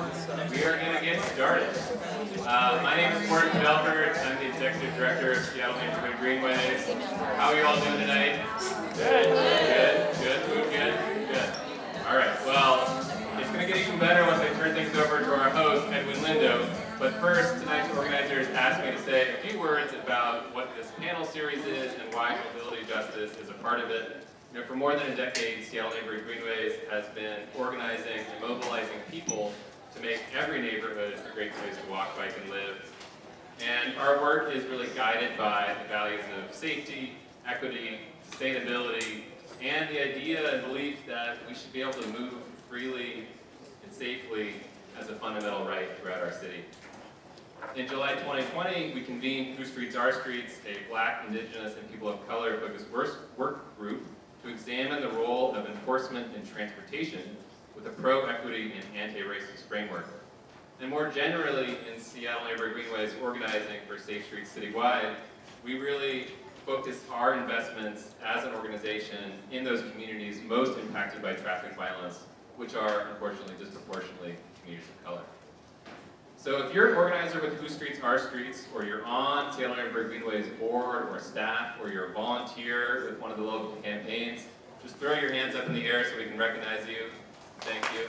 We are going to get started. Uh, my name is Gordon Padelford. I'm the Executive Director of Seattle Neighborhood Greenways. How are you all doing tonight? Good. Good, good, good, good, good. All right, well, it's going to get even better once I turn things over to our host, Edwin Lindo. But first, tonight's organizers asked me to say a few words about what this panel series is and why mobility justice is a part of it. You know, for more than a decade, Seattle Neighborhood Greenways has been organizing and mobilizing people to make every neighborhood a great place to walk, bike, and live. And our work is really guided by the values of safety, equity, sustainability, and the idea and belief that we should be able to move freely and safely as a fundamental right throughout our city. In July 2020, we convened Whose Streets Our Streets, a black, indigenous, and people of color focused work group to examine the role of enforcement in transportation with a pro-equity and anti-racist framework. And more generally, in Seattle Neighborhood Greenways organizing for Safe Streets citywide, we really focus our investments as an organization in those communities most impacted by traffic violence, which are unfortunately disproportionately communities of color. So if you're an organizer with Whose Streets Our Streets, or you're on Seattle Neighborhood Greenways board or staff, or you're a volunteer with one of the local campaigns, just throw your hands up in the air so we can recognize you. Thank you.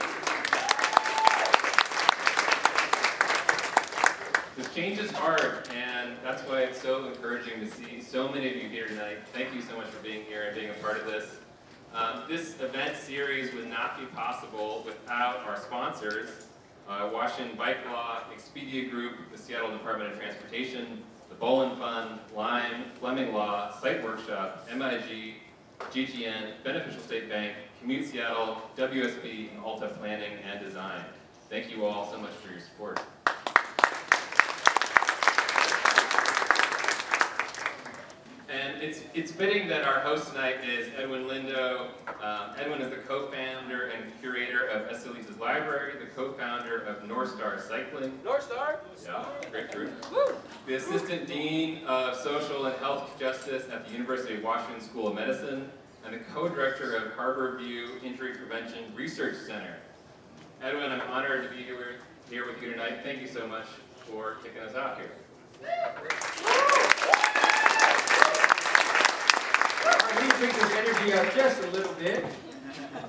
This change is hard, and that's why it's so encouraging to see so many of you here tonight. Thank you so much for being here and being a part of this. Um, this event series would not be possible without our sponsors, uh, Washington Bike Law, Expedia Group, the Seattle Department of Transportation, the Bolin Fund, Lime, Fleming Law, Site Workshop, MIG, GGN, Beneficial State Bank, Commute Seattle, WSB, and Alta Planning and Design. Thank you all so much for your support. And it's, it's fitting that our host tonight is Edwin Lindo. Um, Edwin is the co-founder and curator of Estelita's Library, the co-founder of North Star Cycling. North Star? Yeah, great group. The assistant dean of social and health justice at the University of Washington School of Medicine, and the co-director of Harborview Injury Prevention Research Center. Edwin, I'm honored to be here, here with you tonight. Thank you so much for kicking us out here. Let me bring this energy up just a little bit.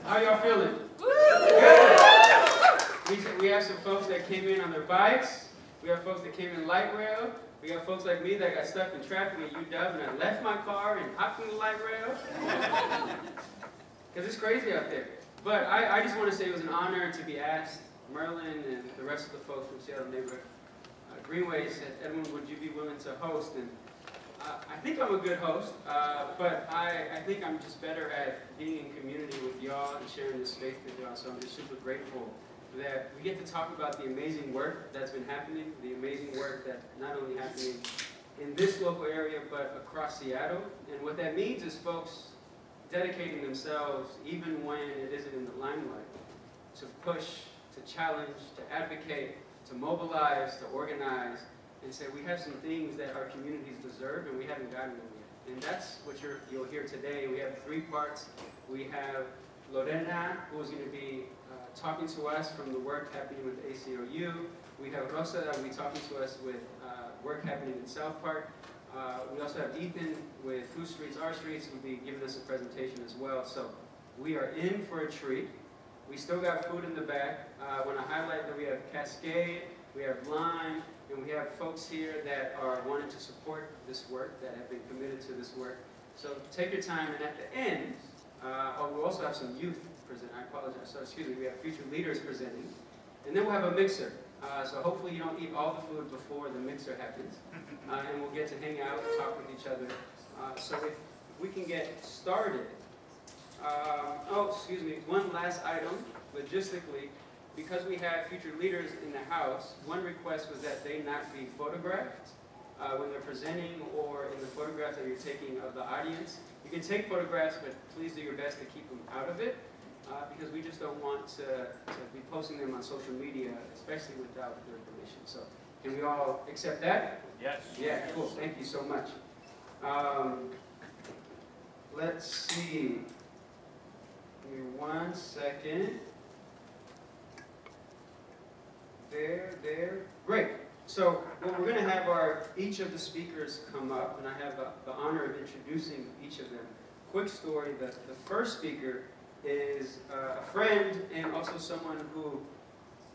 How y'all feeling? Good. We, we have some folks that came in on their bikes. We have folks that came in light rail. We got folks like me that got stuck in traffic at UW and I left my car and hopped in the light rail. Because it's crazy out there. But I, I just want to say it was an honor to be asked. Merlin and the rest of the folks from Seattle Neighborhood uh, Greenway said, Edwin, would you be willing to host? And uh, I think I'm a good host, uh, but I, I think I'm just better at being in community with y'all and sharing this space with y'all. So I'm just super grateful that we get to talk about the amazing work that's been happening, the amazing work that's not only happening in this local area, but across Seattle. And what that means is folks dedicating themselves, even when it isn't in the limelight, to push, to challenge, to advocate, to mobilize, to organize, and say we have some things that our communities deserve and we haven't gotten them yet. And that's what you will hear today. We have three parts. We have Lorena, who is going to be talking to us from the work happening with ACLU. We have Rosa that will be talking to us with uh, work happening in South Park. Uh, we also have Ethan with Whose Streets Our Streets who will be giving us a presentation as well. So we are in for a treat. We still got food in the back. Uh, I want to highlight that we have Cascade, we have Lime, and we have folks here that are wanting to support this work, that have been committed to this work. So take your time, and at the end, uh, oh, we'll also have some youth present. I apologize. So excuse me, we have future leaders presenting. And then we'll have a mixer. Uh, so hopefully you don't eat all the food before the mixer happens. Uh, and we'll get to hang out and talk with each other. Uh, so if we can get started. Um, oh, excuse me, one last item, logistically. Because we have future leaders in the House, one request was that they not be photographed uh, when they're presenting or in the photographs that you're taking of the audience. You can take photographs, but please do your best to keep them out of it uh, because we just don't want to, to, be posting them on social media, especially without their permission. So can we all accept that? Yes. Yeah, cool. Thank you so much. Um, let's see. Give me one second. there, there. Great. So well, we're going to have our each of the speakers come up, and I have uh, the honor of introducing each of them. Quick story: the, the first speaker is uh, a friend and also someone who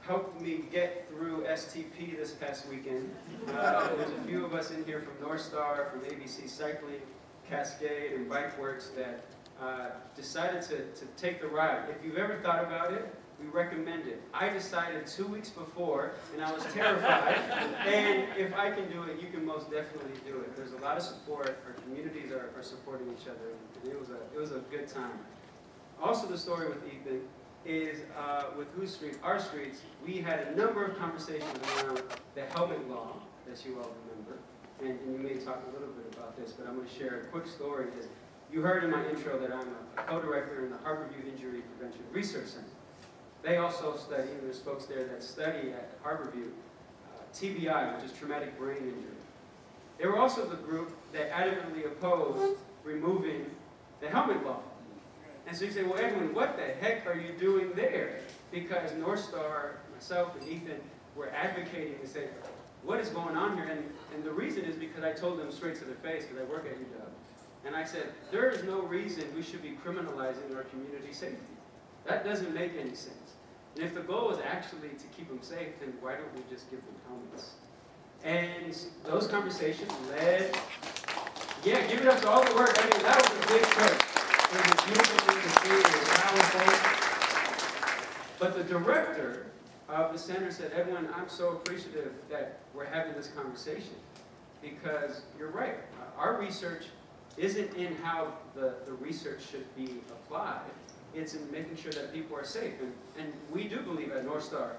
helped me get through STP this past weekend. Uh, there's a few of us in here from North Star, from ABC Cycling, Cascade, and Bikeworks that uh, decided to, to take the ride. If you've ever thought about it, we recommend it. I decided two weeks before, and I was terrified. and if I can do it, you can most definitely do it. There's a lot of support. Our communities are, are supporting each other, and it was a it was a good time. Also, the story with Ethan is uh, with Whose Street, our streets, we had a number of conversations around the helmet law that you all remember. And, and you may talk a little bit about this, but I'm going to share a quick story. Because you heard in my intro that I'm a co-director in the Harborview Injury Prevention Research Center. They also study, and there's folks there that study at Harborview, uh, TBI, which is traumatic brain injury. They were also the group that adamantly opposed removing the helmet law. And so you say, well, Edwin, what the heck are you doing there? Because North Star, myself, and Ethan were advocating and saying, what is going on here? And, and the reason is because I told them straight to their face, because I work at UW. And I said, there is no reason we should be criminalizing our community safety. That doesn't make any sense. And if the goal is actually to keep them safe, then why don't we just give them helmets? And those conversations led, yeah, give it up to all the work. I mean, that was a big church. It was beautiful to see. It was powerful. But the director of the center said, Edwin, I'm so appreciative that we're having this conversation because you're right. Our research isn't in how the, the research should be applied. It's in making sure that people are safe. And, and we do believe at North Star,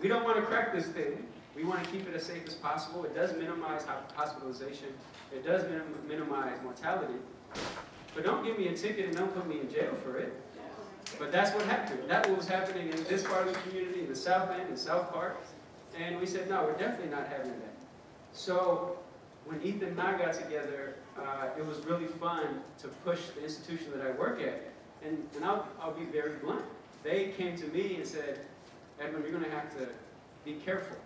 we don't want to crack this thing. We want to keep it as safe as possible. It does minimize hospitalization. It does minim minimize mortality. But don't give me a ticket and don't put me in jail for it. But that's what happened. That was happening in this part of the community, in the South End, in South Park. And we said, no, we're definitely not having that. So when Ethan and I got together, uh, it was really fun to push the institution that I work at. And, and I'll, I'll be very blunt. They came to me and said, Edwin, you're going to have to be careful.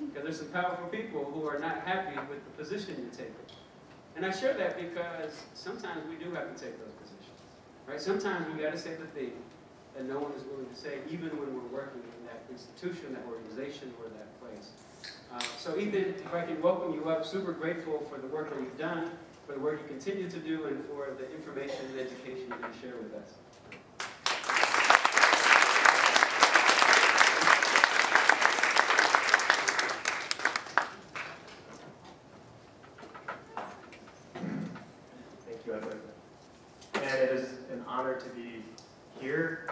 Because there's some powerful people who are not happy with the position you're taking. And I share that because sometimes we do have to take those positions. Right? Sometimes we got to say the thing that no one is willing to say, even when we're working in that institution, that organization, or that place. Uh, so Ethan, if I can welcome you up, super grateful for the work that you've done, for the work you continue to do, and for the information and education you share with us. Thank you, Edwin. And it is an honor to be here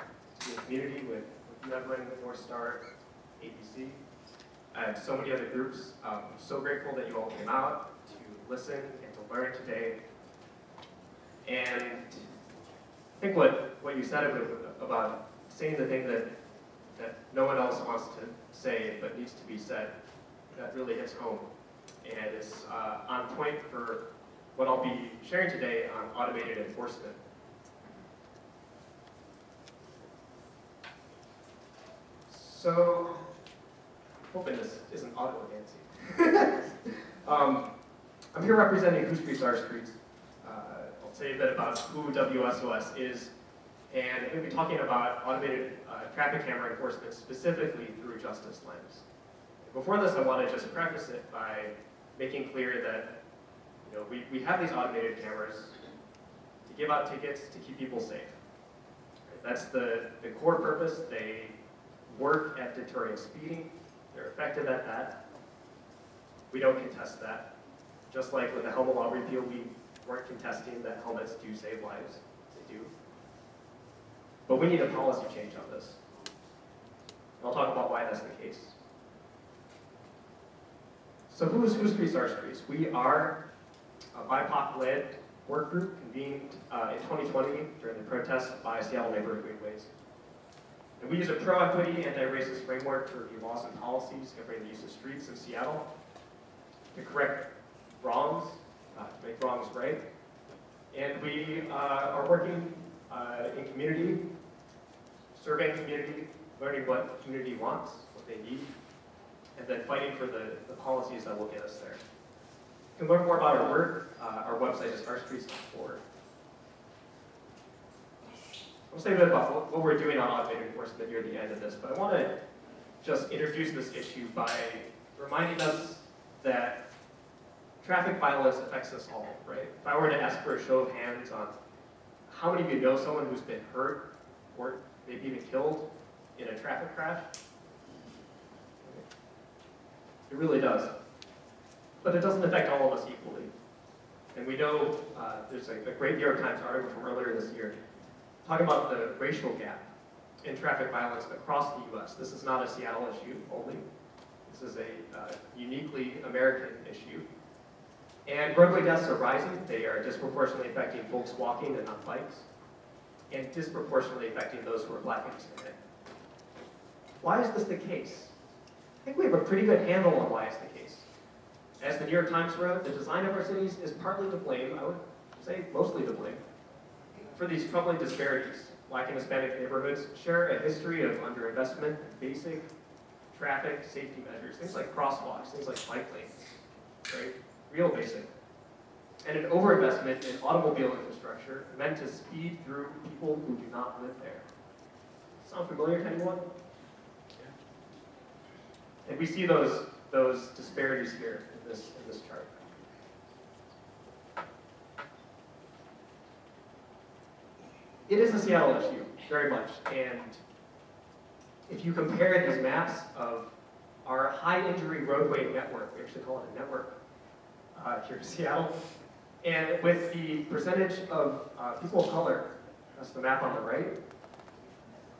in the community with, with you, Edwin, North Star, ABC, so many other groups. Um, I'm so grateful that you all came out to listen and to learn today. And I think what, what you said about saying the thing that, that no one else wants to say but needs to be said, that really hits home. And it's uh, on point for what I'll be sharing today on automated enforcement. So, hoping this isn't audio fancy. um, I'm here representing Whose Streets Our Streets. Uh, I'll tell you a bit about who WSOS is, and I'm going to be talking about automated uh, traffic camera enforcement specifically through justice lens. Before this, I want to just preface it by making clear that you know, we, we have these automated cameras to give out tickets to keep people safe. That's the, the core purpose. They work at deterring speeding. They're effective at that. We don't contest that. Just like with the helmet law repeal, we weren't contesting that helmets do save lives. They do. But we need a policy change on this. I'll talk about why that's the case. So who's, who's Streets Our Streets? We are a BIPOC-led work group convened uh, in 2020 during the protests by Seattle Neighborhood Greenways. And we use a pro-equity, anti-racist framework to review laws and policies governing the use of streets in Seattle to correct wrongs, uh, to make wrongs right. And we uh, are working uh, in community, surveying community, learning what community wants, what they need, and then fighting for the, the policies that will get us there. You can learn more about our work. Uh, our website is ourstreets.org. I'll say a bit about what, what we're doing on automated enforcement near the end of this, but I want to just introduce this issue by reminding us that traffic violence affects us all, right? If I were to ask for a show of hands on how many of you know someone who's been hurt or maybe even killed in a traffic crash? It really does. But it doesn't affect all of us equally. And we know uh, there's a, a great New York Times article from earlier this year talking about the racial gap in traffic violence across the U.S. This is not a Seattle issue only. This is a uh, uniquely American issue. And roadway deaths are rising. They are disproportionately affecting folks walking and on bikes, and disproportionately affecting those who are black and Hispanic. Why is this the case? I think we have a pretty good handle on why it's the case. As the New York Times wrote, the design of our cities is partly to blame, I would say mostly to blame, for these troubling disparities. Black and Hispanic neighborhoods share a history of underinvestment in basic traffic safety measures, things like crosswalks, things like bike lanes, right? Real basic. And an overinvestment in automobile infrastructure meant to speed through people who do not live there. Sound familiar to anyone? And we see those, those disparities here in this, in this chart. It is a Seattle issue, very much. And if you compare these maps of our high injury roadway network, we actually call it a network uh, here in Seattle, and with the percentage of uh, people of color, that's the map on the right,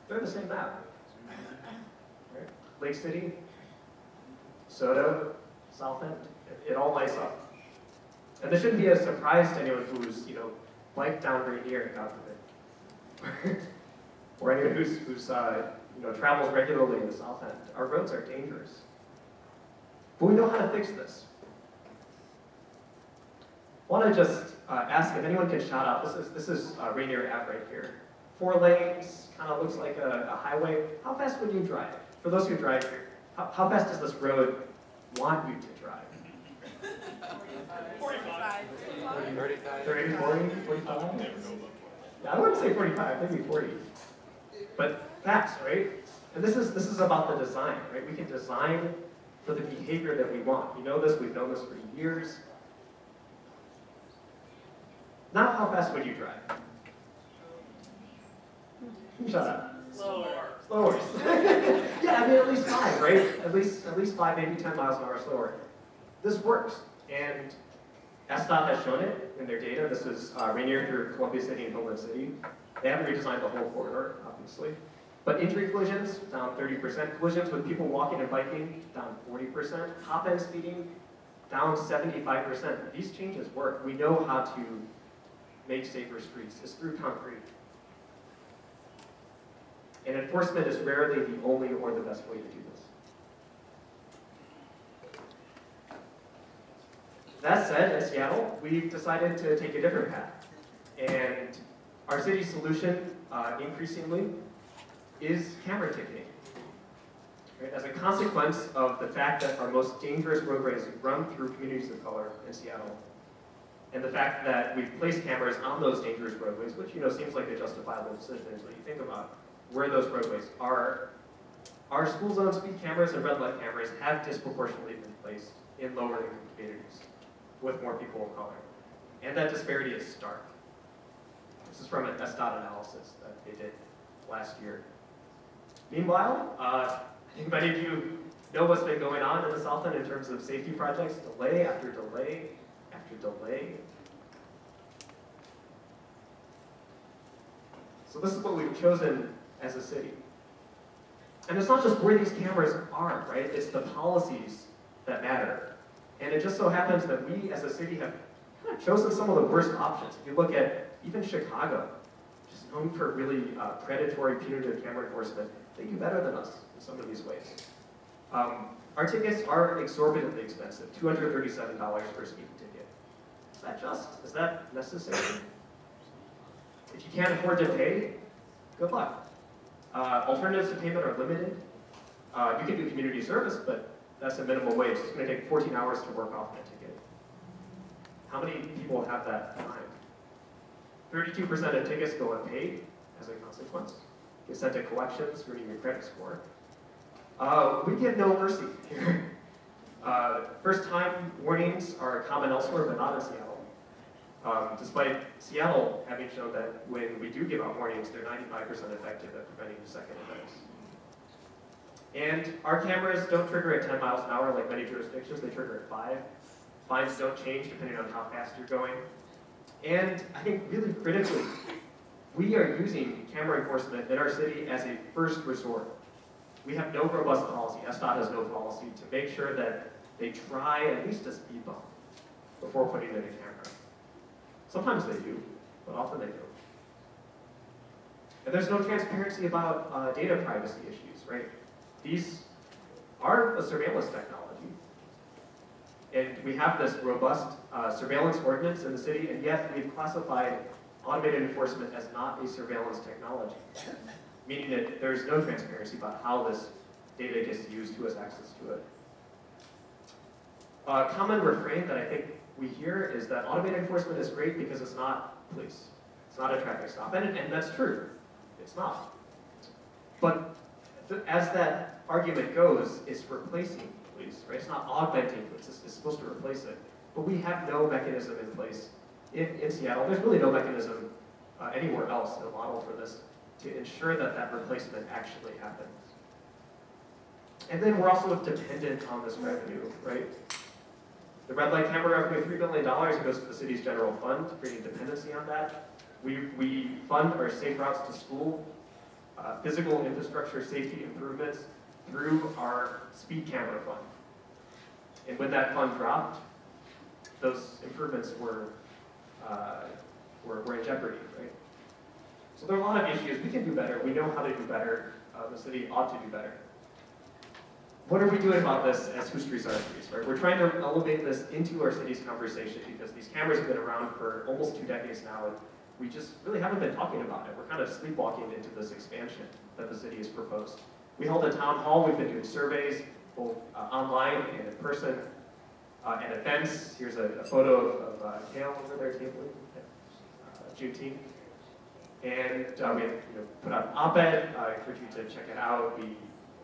they're the same map. Right? Lake City, SODO, South End, it, it all lights up. And this shouldn't be a surprise to anyone who's, you know, biked down Rainier, God forbid. or anyone who's, who's uh, you know, travels regularly in the South End. Our roads are dangerous. But we know how to fix this. I want to just uh, ask if anyone can shout out. This is, this is uh, Rainier Ave right here. Four lanes, kind of looks like a, a, highway. How fast would you drive? For those who drive here, how, how fast does this road want you to drive? 45. 35. 30, 40, 45? I wouldn't say 45, maybe 40. But fast, right? And this is, this is about the design, right? We can design for the behavior that we want. You know this, we've known this for years. Not how fast would you drive? Shut up. Slower. Slower. yeah, I mean at least five, right? At least at least five, maybe ten miles an hour slower. This works, and SDOT has shown it in their data. This is uh, Rainier through Columbia City and Hillman City. They haven't redesigned the whole corridor, obviously. But injury collisions, down 30%. Collisions with people walking and biking, down 40%. Top end speeding, down 75%. These changes work. We know how to make safer streets. It's through concrete. And enforcement is rarely the only or the best way to do this. That said, in Seattle, we've decided to take a different path. And our city's solution, uh, increasingly, is camera ticketing. Right? As a consequence of the fact that our most dangerous roadways run through communities of color in Seattle, and the fact that we've placed cameras on those dangerous roadways, which you know seems like a justifiable decision until you think about where those roadways are. Our school zone speed cameras and red light cameras have disproportionately been placed in lower income communities with more people of color. And that disparity is stark. This is from an SDOT analysis that they did last year. Meanwhile, uh, I think many of you know what's been going on in the South End in terms of safety projects, delay after delay after delay. So this is what we've chosen as a city. And it's not just where these cameras are, right? It's the policies that matter. And it just so happens that we as a city have kind of chosen some of the worst options. If you look at even Chicago, just known for really uh, predatory punitive camera enforcement, they do better than us in some of these ways. Um, our tickets are exorbitantly expensive, $237 for a speeding ticket. Is that just? Is that necessary? If you can't afford to pay, good luck. Uh, alternatives to payment are limited. Uh, you can do community service, but That's a minimum wage. It's going to take 14 hours to work off that ticket. How many people have that time? 32% of tickets go unpaid as a consequence. Get sent to collections, ruining your credit score. Uh, we give no mercy here. Uh, first time warnings are common elsewhere, but not in Seattle. Um, despite Seattle having shown that when we do give out warnings, they're 95% effective at preventing second events. And our cameras don't trigger at 10 miles an hour like many jurisdictions, they trigger at 5. Fines don't change depending on how fast you're going. And I think really critically, we are using camera enforcement in our city as a first resort. We have no robust policy, SDOT has no policy to make sure that they try at least a speed bump before putting in a camera. Sometimes they do, but often they don't. And there's no transparency about uh, data privacy issues, right? These are a surveillance technology. And we have this robust uh, surveillance ordinance in the city, and yet we've classified automated enforcement as not a surveillance technology, meaning that there's no transparency about how this data gets used, who has access to it. A common refrain that I think we hear is that automated enforcement is great because it's not police. It's not a traffic stop, and, and that's true. It's not. But as that argument goes, it's replacing police, right? It's not augmenting police, it's, it's supposed to replace it. But we have no mechanism in place in, in Seattle. There's really no mechanism uh, anywhere else, in the model for this, to ensure that that replacement actually happens. And then we're also dependent on this revenue, right? The red light camera revenue, $3 billion, goes to the city's general fund, creating dependency on that. We, we fund our safe routes to school, uh, physical infrastructure safety improvements through our speed camera fund. And when that fund dropped, those improvements were, uh, were, were in jeopardy, right? So there are a lot of issues. We can do better. We know how to do better. Uh, the city ought to do better. What are we doing about this as Whose Streets Our Streets, right? We're trying to elevate this into our city's conversation because these cameras have been around for almost two decades now, and we just really haven't been talking about it. We're kind of sleepwalking into this expansion that the city has proposed. We held a town hall, we've been doing surveys, both uh, online and in person, uh, at events. Here's a, a photo of, of uh, Gail over there at uh, Juneteenth. And uh, we have you know, put out an op-ed, I encourage you to check it out. We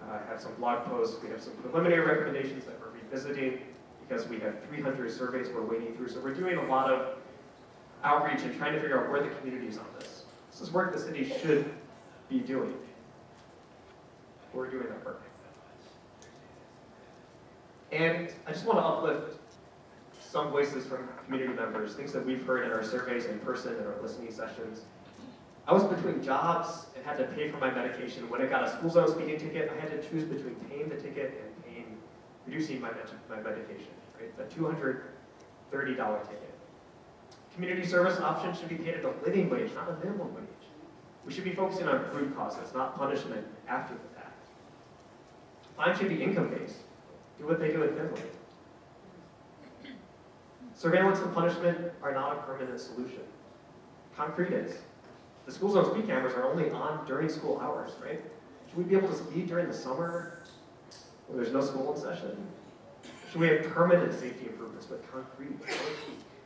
uh, have some blog posts, we have some preliminary recommendations that we're revisiting because we have 300 surveys we're waiting through. So we're doing a lot of outreach and trying to figure out where the community is on this. This is work the city should be doing. We're doing that work. And I just want to uplift some voices from community members, things that we've heard in our surveys in person and our listening sessions. I was between jobs and had to pay for my medication. When I got a school zone speeding ticket, I had to choose between paying the ticket and paying, reducing my, med my medication, right? A $230 ticket. Community service options should be paid at a living wage, not a minimum wage. We should be focusing on root causes, not punishment after the fact. Fines should be income-based. Do what they do in Finland. Surveillance and punishment are not a permanent solution. Concrete is. The school zone speed cameras are only on during school hours, right? Should we be able to speed during the summer when there's no school in session? Should we have permanent safety improvements with concrete?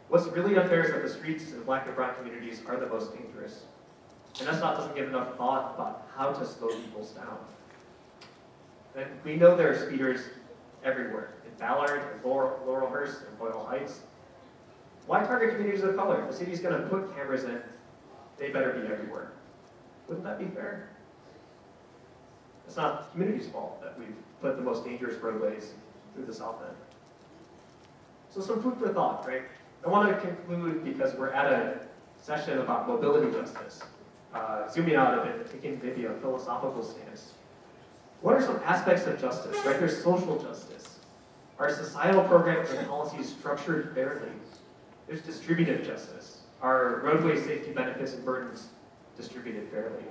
What's really unfair is that the streets in black and brown communities are the most dangerous. And SDOT doesn't give enough thought about how to slow people down. And we know there are speeders everywhere, in Ballard, in Laurel, Laurelhurst, in Boyle Heights. Why target communities of color? The city's gonna put cameras in, they better be everywhere. Wouldn't that be fair? It's not the community's fault that we've put the most dangerous roadways through the south end. So some food for thought, right? I want to conclude because we're at a session about mobility justice. Uh, zooming out a bit, taking maybe a philosophical stance. What are some aspects of justice, right? There's social justice. Are societal programs and policies structured fairly? There's distributive justice. Are roadway safety benefits and burdens distributed fairly?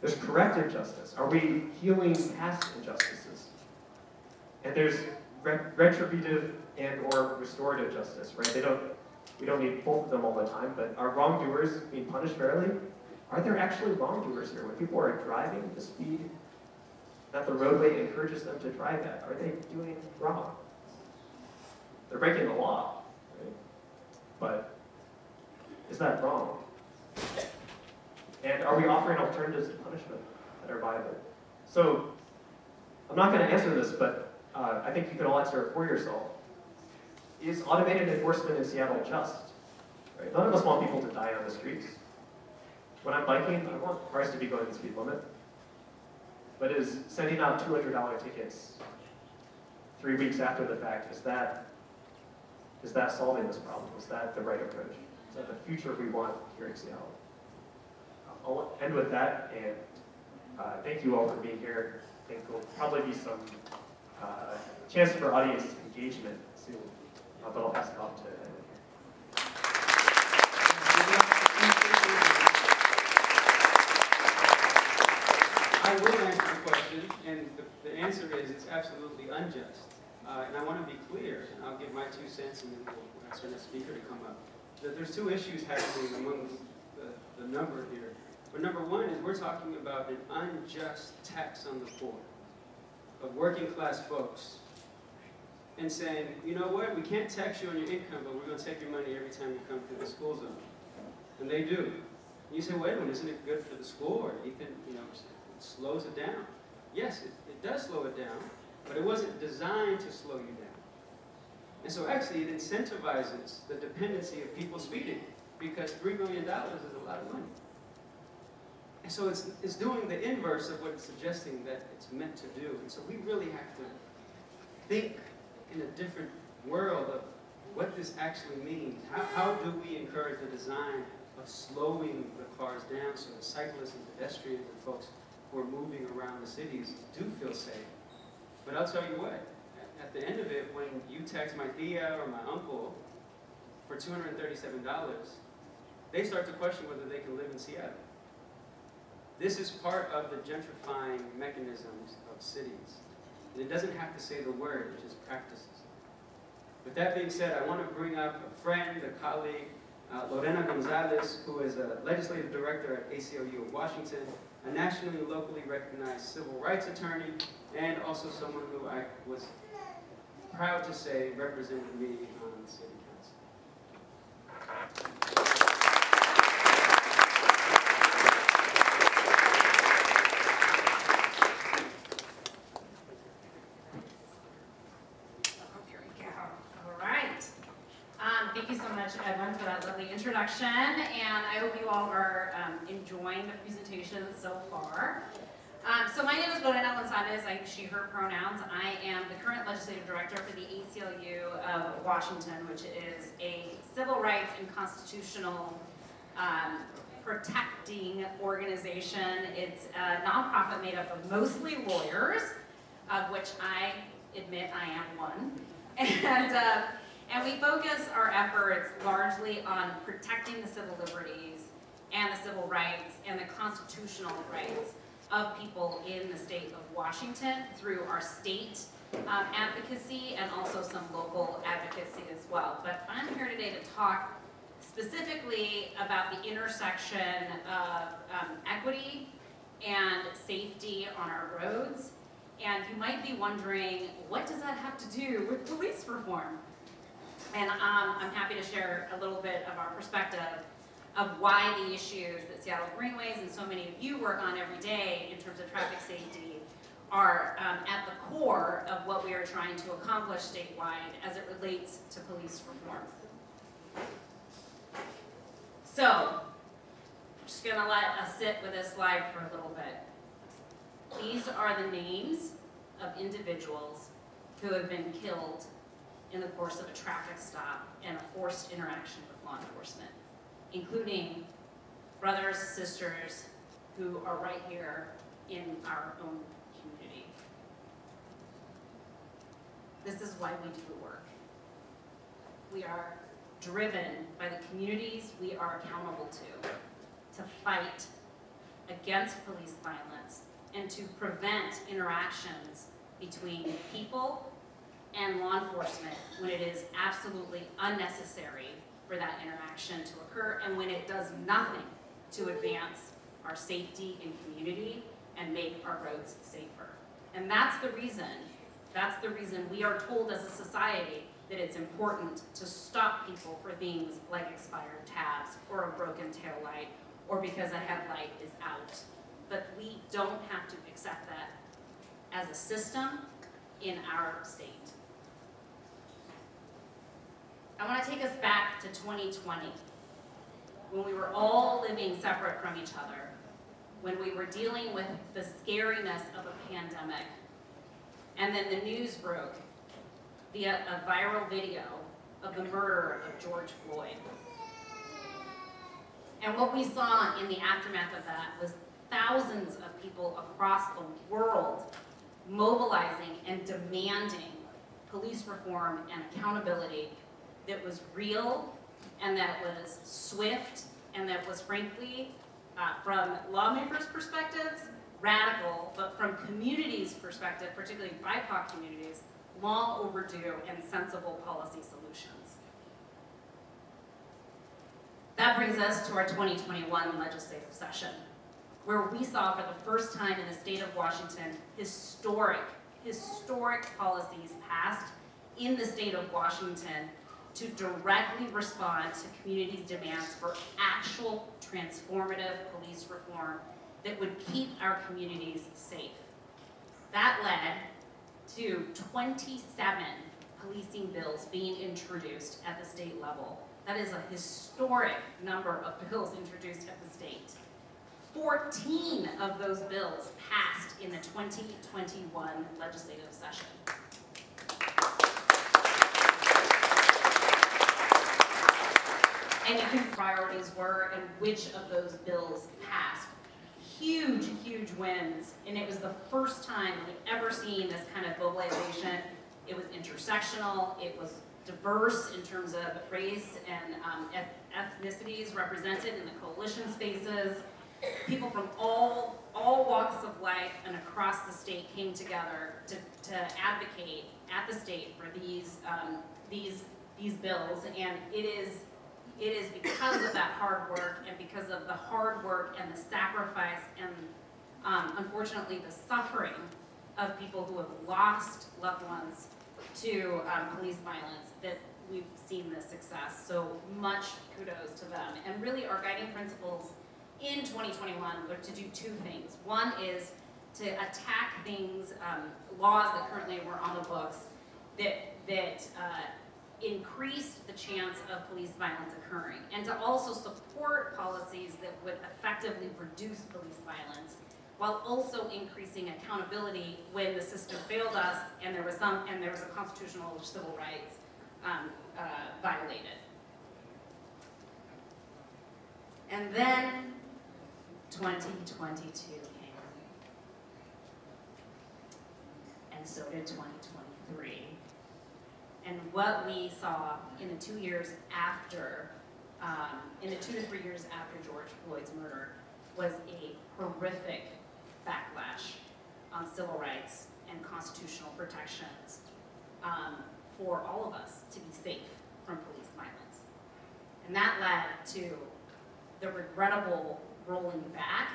There's corrective justice. Are we healing past injustices? And there's retributive and or restorative justice, right? They don't, we don't need both of them all the time, but are wrongdoers being punished fairly? Are there actually wrongdoers here? When people are driving the speed that the roadway encourages them to drive at? Are they doing wrong? They're breaking the law, right? But is that wrong? And are we offering alternatives to punishment that are viable? So, I'm not going to answer this, but uh, I think you can all answer it for yourself. Is automated enforcement in Seattle just? Right? None of us want people to die on the streets. When I'm biking, I want cars to be going the speed limit. But is sending out $200 tickets three weeks after the fact, is that, is that solving this problem? Is that the right approach? Is that the future we want here in Seattle? I'll end with that, and uh, thank you all for being here. I think there'll probably be some uh, chance for audience engagement I'll pass it on to here. I will answer the question, and the, the answer is it's absolutely unjust. Uh, and I want to be clear, and I'll give my two cents and then we'll ask our next speaker to come up. That there's two issues happening among the, the number here. But number one is we're talking about an unjust tax on the poor, of working class folks. And saying, you know what, we can't tax you on your income, but we're going to take your money every time you come through the school zone. And they do. And you say, wait a minute, isn't it good for the school? Or Ethan, you know, it slows it down. Yes, it, it does slow it down, but it wasn't designed to slow you down. And so actually it incentivizes the dependency of people speeding because $3 million is a lot of money. And so it's, it's doing the inverse of what it's suggesting that it's meant to do. And so we really have to think in a different world of what this actually means. How, how do we encourage the design of slowing the cars down so the cyclists and pedestrians and folks who are moving around the cities do feel safe? But I'll tell you what, at- the end of it, when you text my tia or my uncle for $237, they start to question whether they can live in Seattle. This is part of the gentrifying mechanisms of cities. And it doesn't have to say the word, it just practices. With that being said, I want to bring up a friend, a colleague, uh, Lorena Gonzalez, who is a legislative director at ACLU of Washington, a nationally and locally recognized civil rights attorney, and also someone who I was proud to say represented me on the city council. Oh, Here we go. All right. Um, thank you so much, Edwin, for that introduction, and I hope you all are um, enjoying the presentation so far. Um, so my name is Lorena Gonzalez, I she, her pronouns. I am the current legislative director for the ACLU of Washington, which is a civil rights and constitutional um, protecting organization. It's a nonprofit made up of mostly lawyers, of which I admit I am one. And, uh, and we focus our efforts largely on protecting the civil liberties and the civil rights and the constitutional rights of people in the state of Washington through our state um, advocacy and also some local advocacy as well. But I'm here today to talk specifically about the intersection of um, equity and safety on our roads. And you might be wondering, what does that have to do with police reform? And um, I'm happy to share a little bit of our perspective of why the issues that Seattle Greenways and so many of you work on every day in terms of traffic safety are um, at the core of what we are trying to accomplish statewide as it relates to police reform. So, I'm just gonna let us sit with this slide for a little bit. These are the names of individuals who have been killed in the course of a traffic stop and a forced interaction with law enforcement, including brothers, sisters who are right here in our own community. This is why we do the work. We are driven by the communities we are accountable to, to fight against police violence and to prevent interactions between people and law enforcement when it is absolutely unnecessary for that interaction to occur and when it does nothing to advance our safety and community and make our roads safer. And that's the reason, that's the reason we are told as a society that it's important to stop people for things like expired tabs or a broken tail light or because a headlight is out. But we don't have to accept that as a system in our state. I want to take us back to 2020, when we were all living separate from each other, when we were dealing with the scariness of a pandemic, and then the news broke via a viral video of the murder of George Floyd. And what we saw in the aftermath of that was thousands of people across the world mobilizing and demanding police reform and accountability that was real and that was swift and that was frankly, uh, from lawmakers' perspectives, radical, but from communities' perspective, particularly BIPOC communities, long overdue and sensible policy solutions. That brings us to our 2021 legislative session, where we saw for the first time in the state of Washington historic, historic policies passed in the state of Washington to directly respond to communities' demands for actual transformative police reform that would keep our communities safe. That led to 27 policing bills being introduced at the state level. That is a historic number of bills introduced at the state. 14 of those bills passed in the 2021 legislative session. Can priorities were and which of those bills passed huge, huge wins, and it was the first time we'd ever seen this kind of mobilization. It was intersectional, it was diverse in terms of race and um, ethnicities represented in the coalition spaces. People from all, all walks of life and across the state came together to, to advocate at the state for these, um, these, these bills, and it is it is because of that hard work and because of the hard work and the sacrifice and um, unfortunately the suffering of people who have lost loved ones to um, police violence that we've seen this success. So much kudos to them. And really our guiding principles in 2021 were to do two things. One is to attack things, um, laws that currently were on the books that, that uh, increased the chance of police violence occurring, and to also support policies that would effectively reduce police violence, while also increasing accountability when the system failed us and there was some and there was a constitutional civil rights um, uh, violated. And then 2022 came, and so did 2023 and what we saw in the two years after, um, in the two to three years after George Floyd's murder, was a horrific backlash on civil rights and constitutional protections um, for all of us to be safe from police violence. And that led to the regrettable rolling back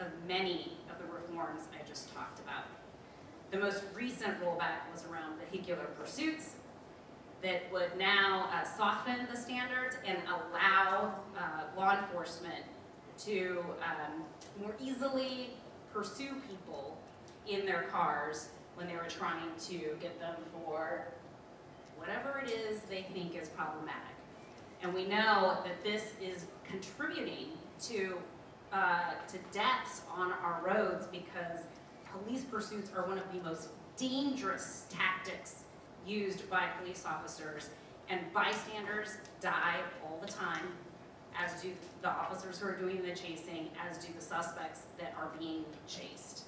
of many of the reforms I just talked about. The most recent rollback was around vehicular pursuits that would now uh, soften the standards and allow uh, law enforcement to um, more easily pursue people in their cars when they were trying to get them for whatever it is they think is problematic. And we know that this is contributing to, uh, to deaths on our roads because police pursuits are one of the most dangerous tactics used by police officers, and bystanders die all the time, as do the officers who are doing the chasing, as do the suspects that are being chased.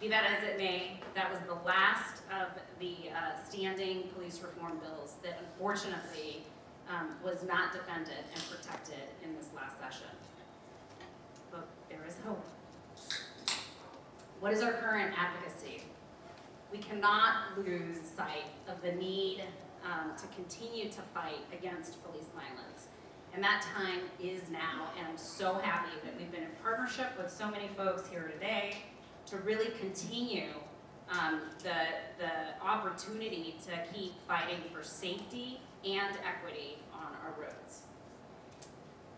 Be that as it may, that was the last of the uh, standing police reform bills that unfortunately um, was not defended and protected in this last session. But there is hope. What is our current advocacy? We cannot lose sight of the need um, to continue to fight against police violence. And that time is now, and I'm so happy that we've been in partnership with so many folks here today to really continue um, the, the opportunity to keep fighting for safety and equity on our roads.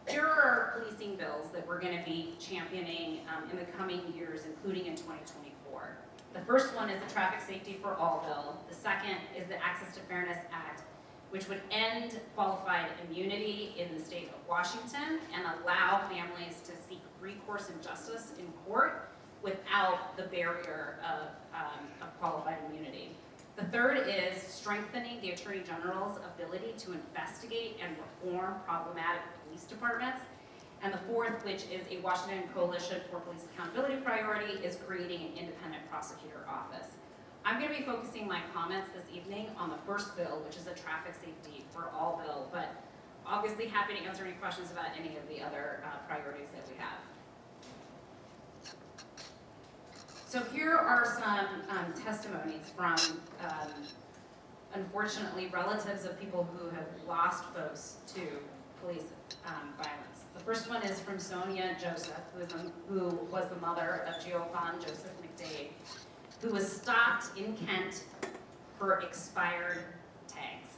There are policing bills that we're gonna be championing um, in the coming years, including in 2024. The first one is the Traffic Safety for All bill. The second is the Access to Fairness Act, which would end qualified immunity in the state of Washington and allow families to seek recourse and justice in court without the barrier of, um, of qualified immunity. The third is strengthening the Attorney General's ability to investigate and reform problematic police departments. And the fourth, which is a Washington Coalition for Police Accountability priority, is creating an independent prosecutor office. I'm going to be focusing my comments this evening on the first bill, which is a traffic safety for all bill, but obviously happy to answer any questions about any of the other uh, priorities that we have. So here are some um, testimonies from, um, unfortunately, relatives of people who have lost folks to police um, violence. The first one is from Sonia Joseph, a, who was the mother of Giovanni Joseph McDade, who was stopped in Kent for expired tags.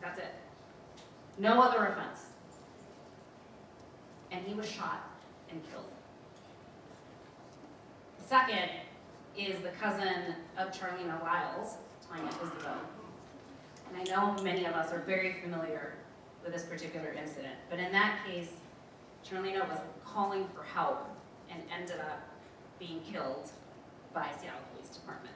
That's it. No other offense. And he was shot and killed. Second is the cousin of Charleena Lyles, Tanya Isabel. And I know many of us are very familiar with this particular incident, but in that case, Charleena was calling for help and ended up being killed by Seattle Police Department.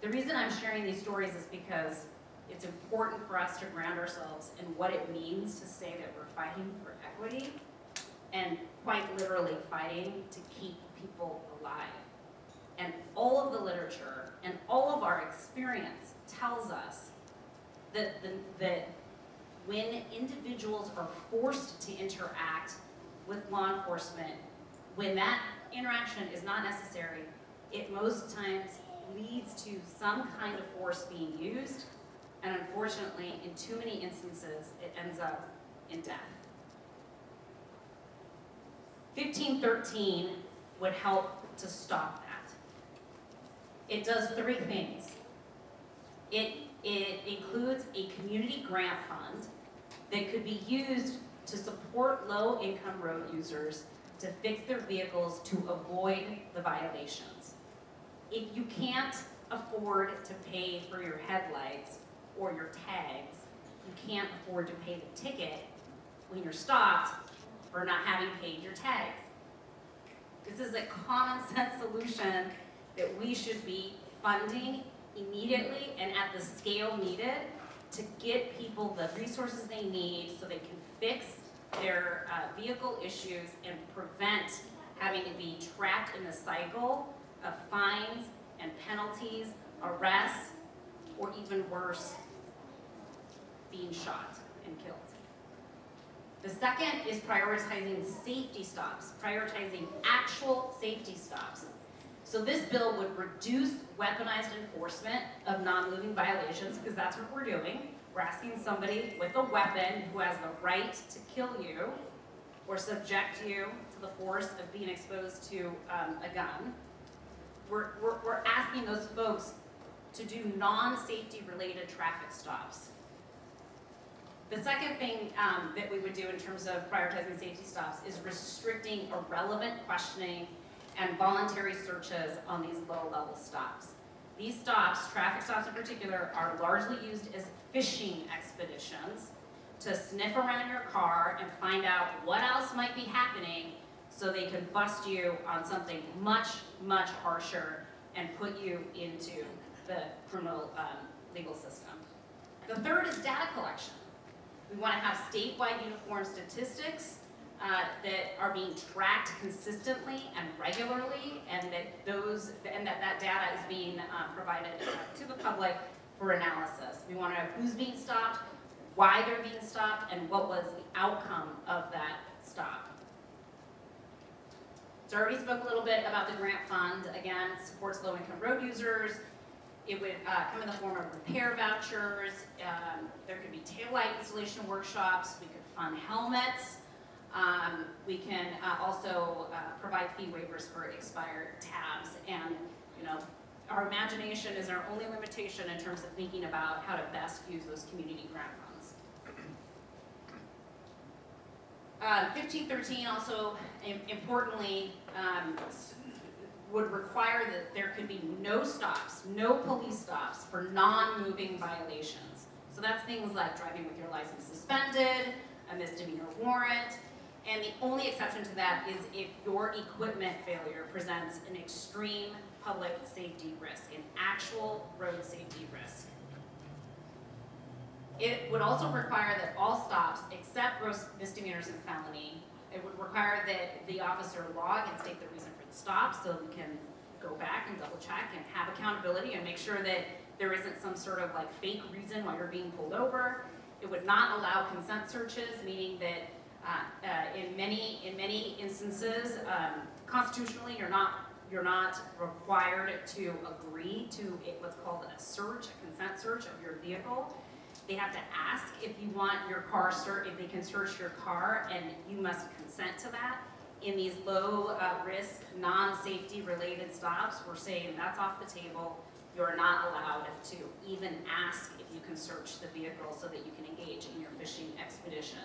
The reason I'm sharing these stories is because it's important for us to ground ourselves in what it means to say that we're fighting for equity and quite literally fighting to keep people alive. And all of the literature and all of our experience tells us that, that when individuals are forced to interact with law enforcement, when that interaction is not necessary, it most times leads to some kind of force being used, and unfortunately, in too many instances, it ends up in death. 1513 would help to stop that. It does three things. It, it includes a community grant fund that could be used to support low-income road users to fix their vehicles to avoid the violations. If you can't afford to pay for your headlights or your tags, you can't afford to pay the ticket when you're stopped for not having paid your tags. This is a common sense solution that we should be funding immediately and at the scale needed to get people the resources they need so they can fix their uh, vehicle issues and prevent having to be trapped in the cycle of fines and penalties, arrests, or even worse, being shot and killed. The second is prioritizing safety stops, prioritizing actual safety stops. So this bill would reduce weaponized enforcement of non-moving violations, because that's what we're doing. We're asking somebody with a weapon who has the right to kill you or subject you to the force of being exposed to um, a gun. We're, we're, we're asking those folks to do non-safety related traffic stops. The second thing um, that we would do in terms of prioritizing safety stops is restricting irrelevant questioning and voluntary searches on these low-level stops. These stops, traffic stops in particular, are largely used as fishing expeditions to sniff around your car and find out what else might be happening so they can bust you on something much, much harsher and put you into the criminal um, legal system. The third is data collection. We want to have statewide uniform statistics uh, that are being tracked consistently and regularly, and that those and that that data is being uh, provided uh, to the public for analysis. We want to know who's being stopped, why they're being stopped, and what was the outcome of that stop. So I already spoke a little bit about the grant fund. Again, it supports low-income road users, it would uh, come in the form of repair vouchers. Um, there could be taillight installation workshops. We could fund helmets. Um, we can uh, also uh, provide fee waivers for expired tabs. And, you know, our imagination is our only limitation in terms of thinking about how to best use those community grant funds. Uh, 1513 also, im- importantly, um, would require that there could be no stops, no police stops for non-moving violations. So that's things like driving with your license suspended, a misdemeanor warrant, and the only exception to that is if your equipment failure presents an extreme public safety risk, an actual road safety risk. It would also require that all stops, except gross misdemeanors and felony, it would require that the officer log and state the reason for the stop, so we can go back and double check and have accountability and make sure that there isn't some sort of like fake reason why you're being pulled over. It would not allow consent searches, meaning that Uh, uh, in many, in many instances, um, constitutionally, you're not, you're not required to agree to what's called a search, a consent search of your vehicle. They have to ask if you want your car search, if they can search your car, and you must consent to that. In these low-risk, uh, non-safety related stops, we're saying that's off the table. You're not allowed to even ask if you can search the vehicle so that you can engage in your fishing expedition,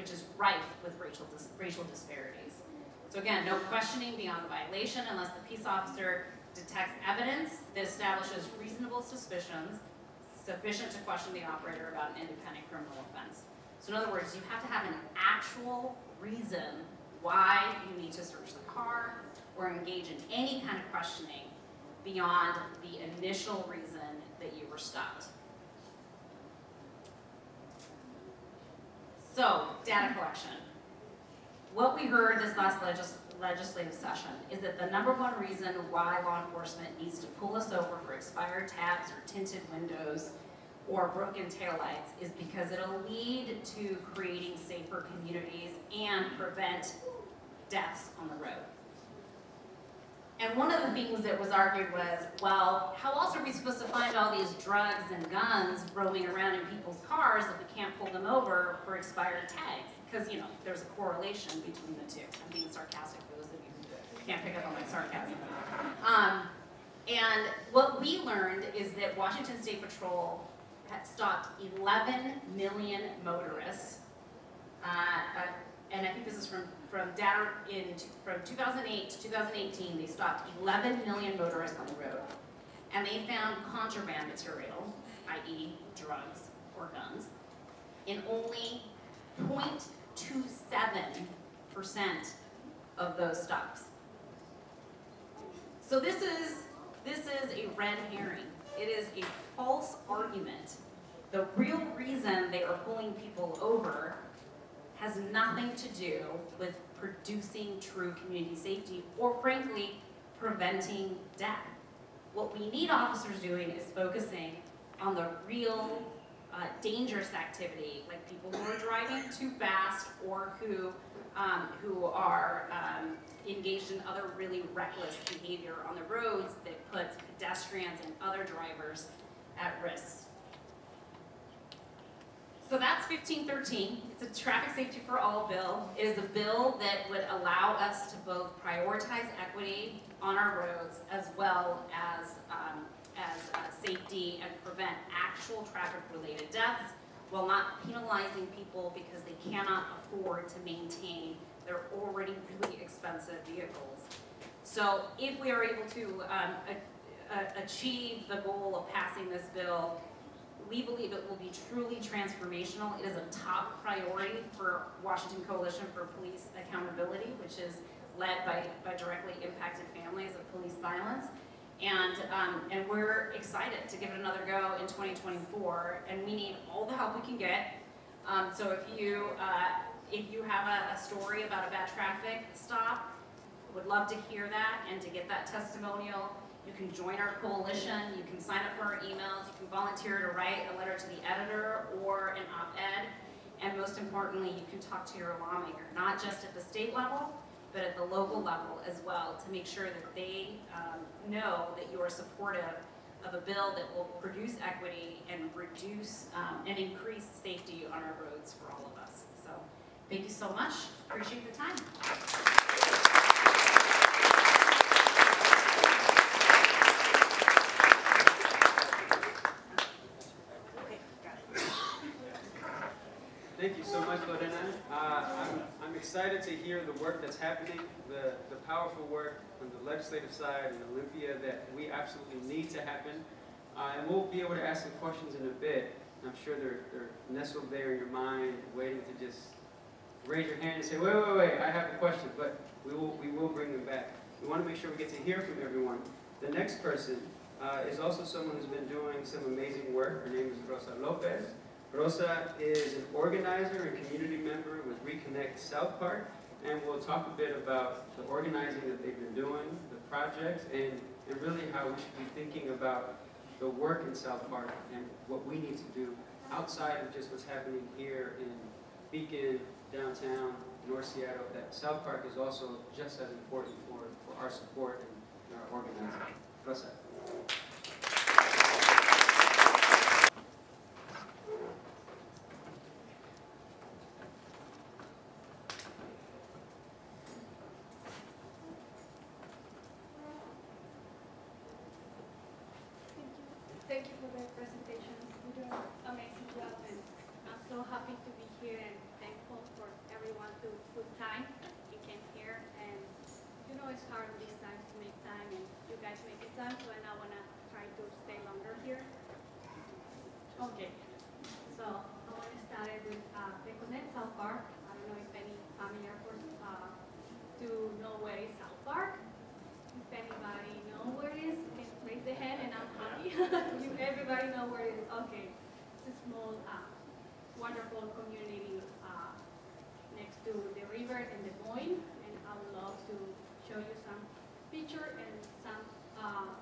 which is rife with racial, dis- racial disparities. So again, no questioning beyond the violation unless the peace officer detects evidence that establishes reasonable suspicions sufficient to question the operator about an independent criminal offense. So in other words, you have to have an actual reason why you need to search the car or engage in any kind of questioning beyond the initial reason that you were stopped. So, data collection. What we heard this last legis- legislative session is that the number one reason why law enforcement needs to pull us over for expired tabs or tinted windows or broken taillights is because it'll lead to creating safer communities and prevent deaths on the road. And one of the things that was argued was, well, how else are we supposed to find all these drugs and guns roaming around in people's cars if we can't pull them over for expired tags? Because, you know, there's a correlation between the two. I'm being sarcastic for those of you who can't pick up on my sarcasm. Um, and what we learned is that Washington State Patrol had stopped 11 million motorists. Uh, uh, and I think this is from, from data in, from 2008 to 2018, they stopped 11 million motorists on the road. And they found contraband material, i.e. drugs or guns, in only 0.27% of those stops. So this is, this is a red herring. It is a false argument. The real reason they are pulling people over has nothing to do with producing true community safety or frankly, preventing death. What we need officers doing is focusing on the real uh, dangerous activity, like people who are driving too fast or who, um, who are um, engaged in other really reckless behavior on the roads that puts pedestrians and other drivers at risk. So that's 1513. It's a traffic safety for all bill. It is a bill that would allow us to both prioritize equity on our roads as well as, um, as uh, safety and prevent actual traffic-related deaths while not penalizing people because they cannot afford to maintain their already really expensive vehicles. So if we are able to um, achieve the goal of passing this bill, we believe it will be truly transformational. It is a top priority for Washington Coalition for Police Accountability, which is led by, by directly impacted families of police violence. And, um, and we're excited to give it another go in 2024, and we need all the help we can get. Um, so if you, uh, if you have a, a story about a bad traffic stop, would love to hear that and to get that testimonial. You can join our coalition, you can sign up for our emails, you can volunteer to write a letter to the editor or an op-ed. And most importantly, you can talk to your lawmaker, not just at the state level, but at the local level as well, to make sure that they um, know that you are supportive of a bill that will produce equity and reduce um, and increase safety on our roads for all of us. So Thank you so much. Appreciate the time. Thank you so much, Lorena. Uh, I'm, I'm excited to hear the work that's happening, the, the powerful work on the legislative side in Olympia that we absolutely need to happen. Uh, and we'll be able to ask some questions in a bit. I'm sure they're, they're nestled there in your mind, waiting to just raise your hand and say, wait, wait, wait, I have a question, but we will, we will bring them back. We want to make sure we get to hear from everyone. The next person uh, is also someone who's been doing some amazing work. Her name is Rosa Lopez. Rosa is an organizer and community member with Reconnect South Park, and we'll talk a bit about the organizing that they've been doing, the projects, and, and really how we should be thinking about the work in South Park and what we need to do outside of just what's happening here in Beacon, downtown, North Seattle, that South Park is also just as important for, for our support and our organizing. Rosa. Thank you for the presentation. You do an amazing job, and I'm so happy to be here and thankful for everyone to put time and came here. And you know it's hard these times to make time, and you guys make it time, so I now want to try to stay longer here. Okay, so I want to start it with uh, Reconnect South Park. I don't know if any familiar for, uh, to know where is South Park. If anybody know where it is, can raise their hand and I'm happy. you, everybody know where it is. Okay. It's a small, uh, wonderful community uh, next to the river in Des Moines. And I would love to show you some picture and some uh,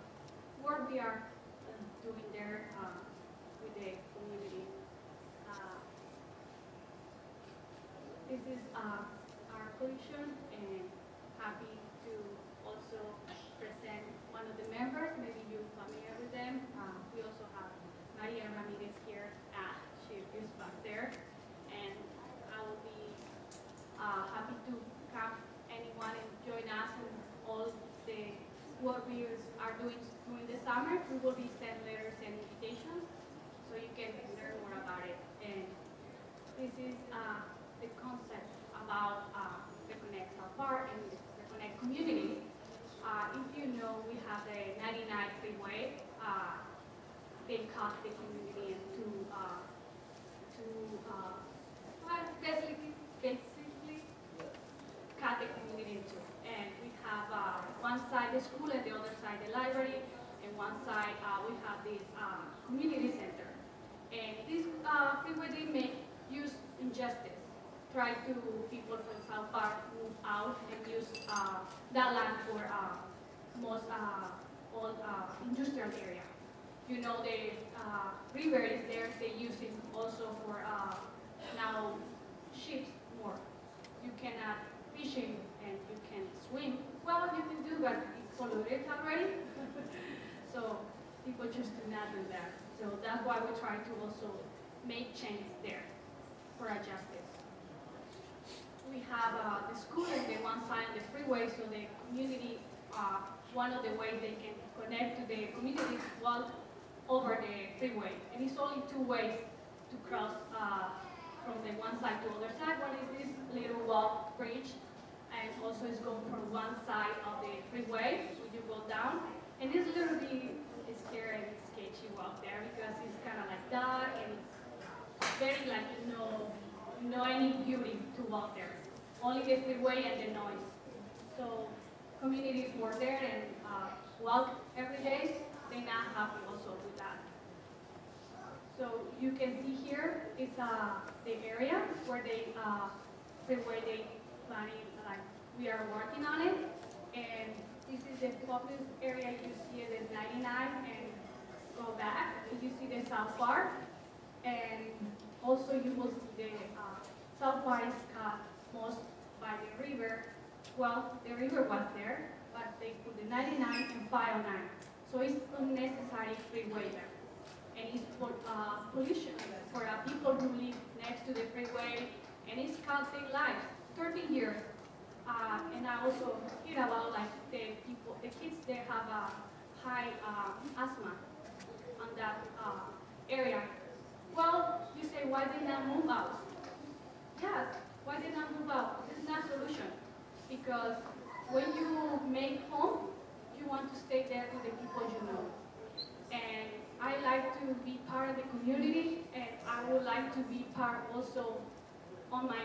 work we are uh, doing there uh, with the community. Uh, this is uh, our collection and happy to also present one of the members, maybe you're familiar with them. Uh, we also have Maria Ramirez here, uh, she is back there. And I will be uh, happy to have anyone and join us in all the what we are doing during the summer. We will be sending letters and invitations so you can learn more about it. And this is uh, about uh, Reconnect South Park and the Connect Community. Uh, if you know, we have the 99 freeway. Uh, they cut the community into uh, to uh, basically, basically cut the community into. And we have uh, one side the school and the other side the library, and one side uh, we have this uh, community center. And this uh, freeway they make use injustice. Try to people from South Park move out and use uh, that land for uh, most uh, all uh, industrial area. You know the uh, river is there. They use it also for uh, now ships more. You cannot fishing and you can swim. Well, you can do, but it's polluted already. so people just do not do that. So that's why we try to also make change there for our justice. We have uh, the school and the one side of the freeway, so the community, uh, one of the ways they can connect to the community is walk over the freeway. And it's only two ways to cross uh, from the one side to the other side. One is this little walk bridge, and also it's going from one side of the freeway, so you go down. And it's a little bit scary and sketchy walk there because it's kind of like dark and it's very like you know, no any beauty to walk there. Only the freeway and the noise. So communities work there and uh, walk every day. They're not happy also with that. So you can see here is uh, the area where they uh, freeway they planning like we are working on it. And this is the focus area you see it is 99 and go back. You see the South Park. And also you will see the uh, South Park most by the river. Well, the river was there, but they put the 99 and 509. So it's unnecessary freeway there. And it's for uh, pollution for uh, people who live next to the freeway and it's called Save Lives, 13 years. Uh, and I also hear about like the people, the kids they have a high uh, asthma on that uh, area. Well, you say, why did not move out? Yes, why did not move out? This is not solution. Because when you make home, you want to stay there with the people you know. And I like to be part of the community, and I would like to be part also on my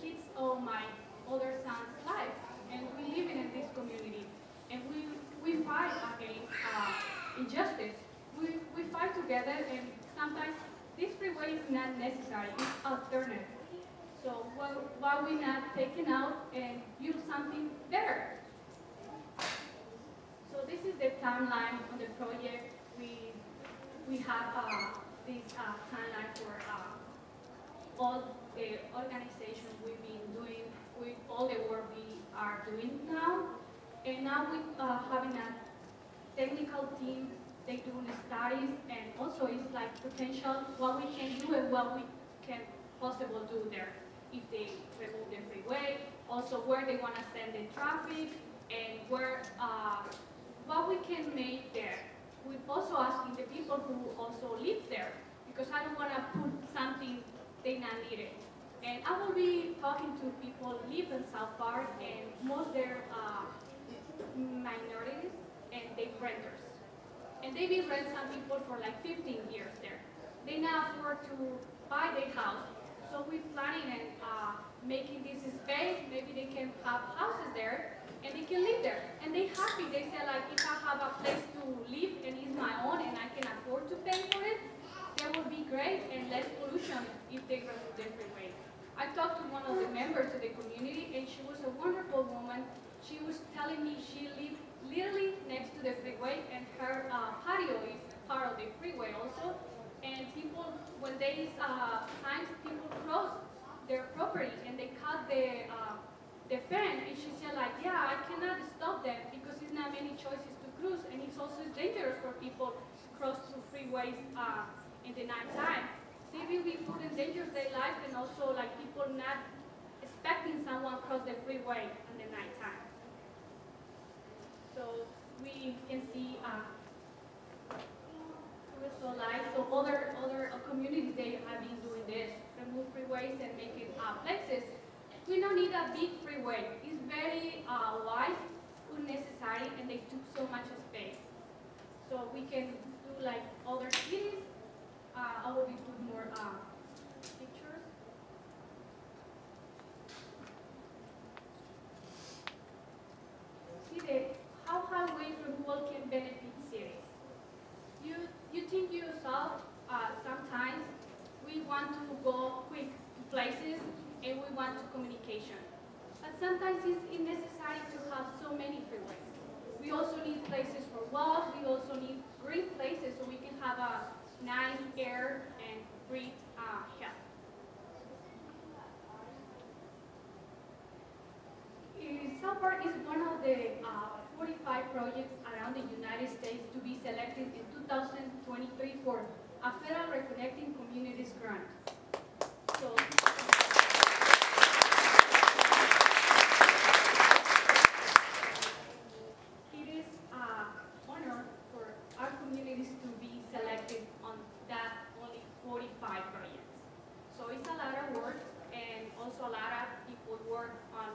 kids or my older son's life. And we live in this community, and we, we fight against uh, injustice. We, we fight together, and sometimes this freeway is not necessary, it's alternative. So why, why we not taking out and use something better? So this is the timeline on the project. We, we have uh, this uh, timeline for uh, all the organizations we've been doing, with all the work we are doing now. And now we uh, having a technical team, they doing studies, and also it's like potential, what we can do and what we can possible do there. If they remove the freeway, also where they want to send the traffic, and where, uh, what we can make there. We're also asking the people who also live there, because I don't want to put something they not needed. And I will be talking to people live in South Park, and most they're uh, minorities, and they renters. And they been rent some people for like 15 years there. They now afford to buy their house, so we're planning and making this space, maybe they can have houses there, and they can live there. And they happy, they say like, if I have a place to live and it's my own and I can afford to pay for it, that would be great and less pollution if they remove different way. I talked to one of the members of the community and she was a wonderful woman. She was telling me she lived literally next to the freeway and her uh, patio is part of the freeway also. And people, when they uh, times people cross their property and they cut the uh, the fence, and she said like, yeah, I cannot stop them because there's not many choices to cruise, and it's also dangerous for people to cross through freeways uh, in the night time. Maybe we put in danger their life and also like people not expecting someone cross the freeway in the night time. So we can see uh, so other other communities they have been doing this, remove freeways and make it uh. We don't need a big freeway. It's very uh, wide, unnecessary, and they took so much space. So we can do like other cities. Uh, I will be put more uh, pictures. See the how highway removal can benefit cities. You you think yourself uh, sometimes we want to go quick to places and we want to communication. But sometimes it's unnecessary to have so many freeways. We also need places for walk, we also need green places so we can have a nice air and breathe uh, health. South Park is one of the uh, 45 projects around the United States to be selected in 2023 for a federal Reconnecting Communities grant. So, it is an honor for our communities to be selected on that only 45 projects. So it's a lot of work and also a lot of people work on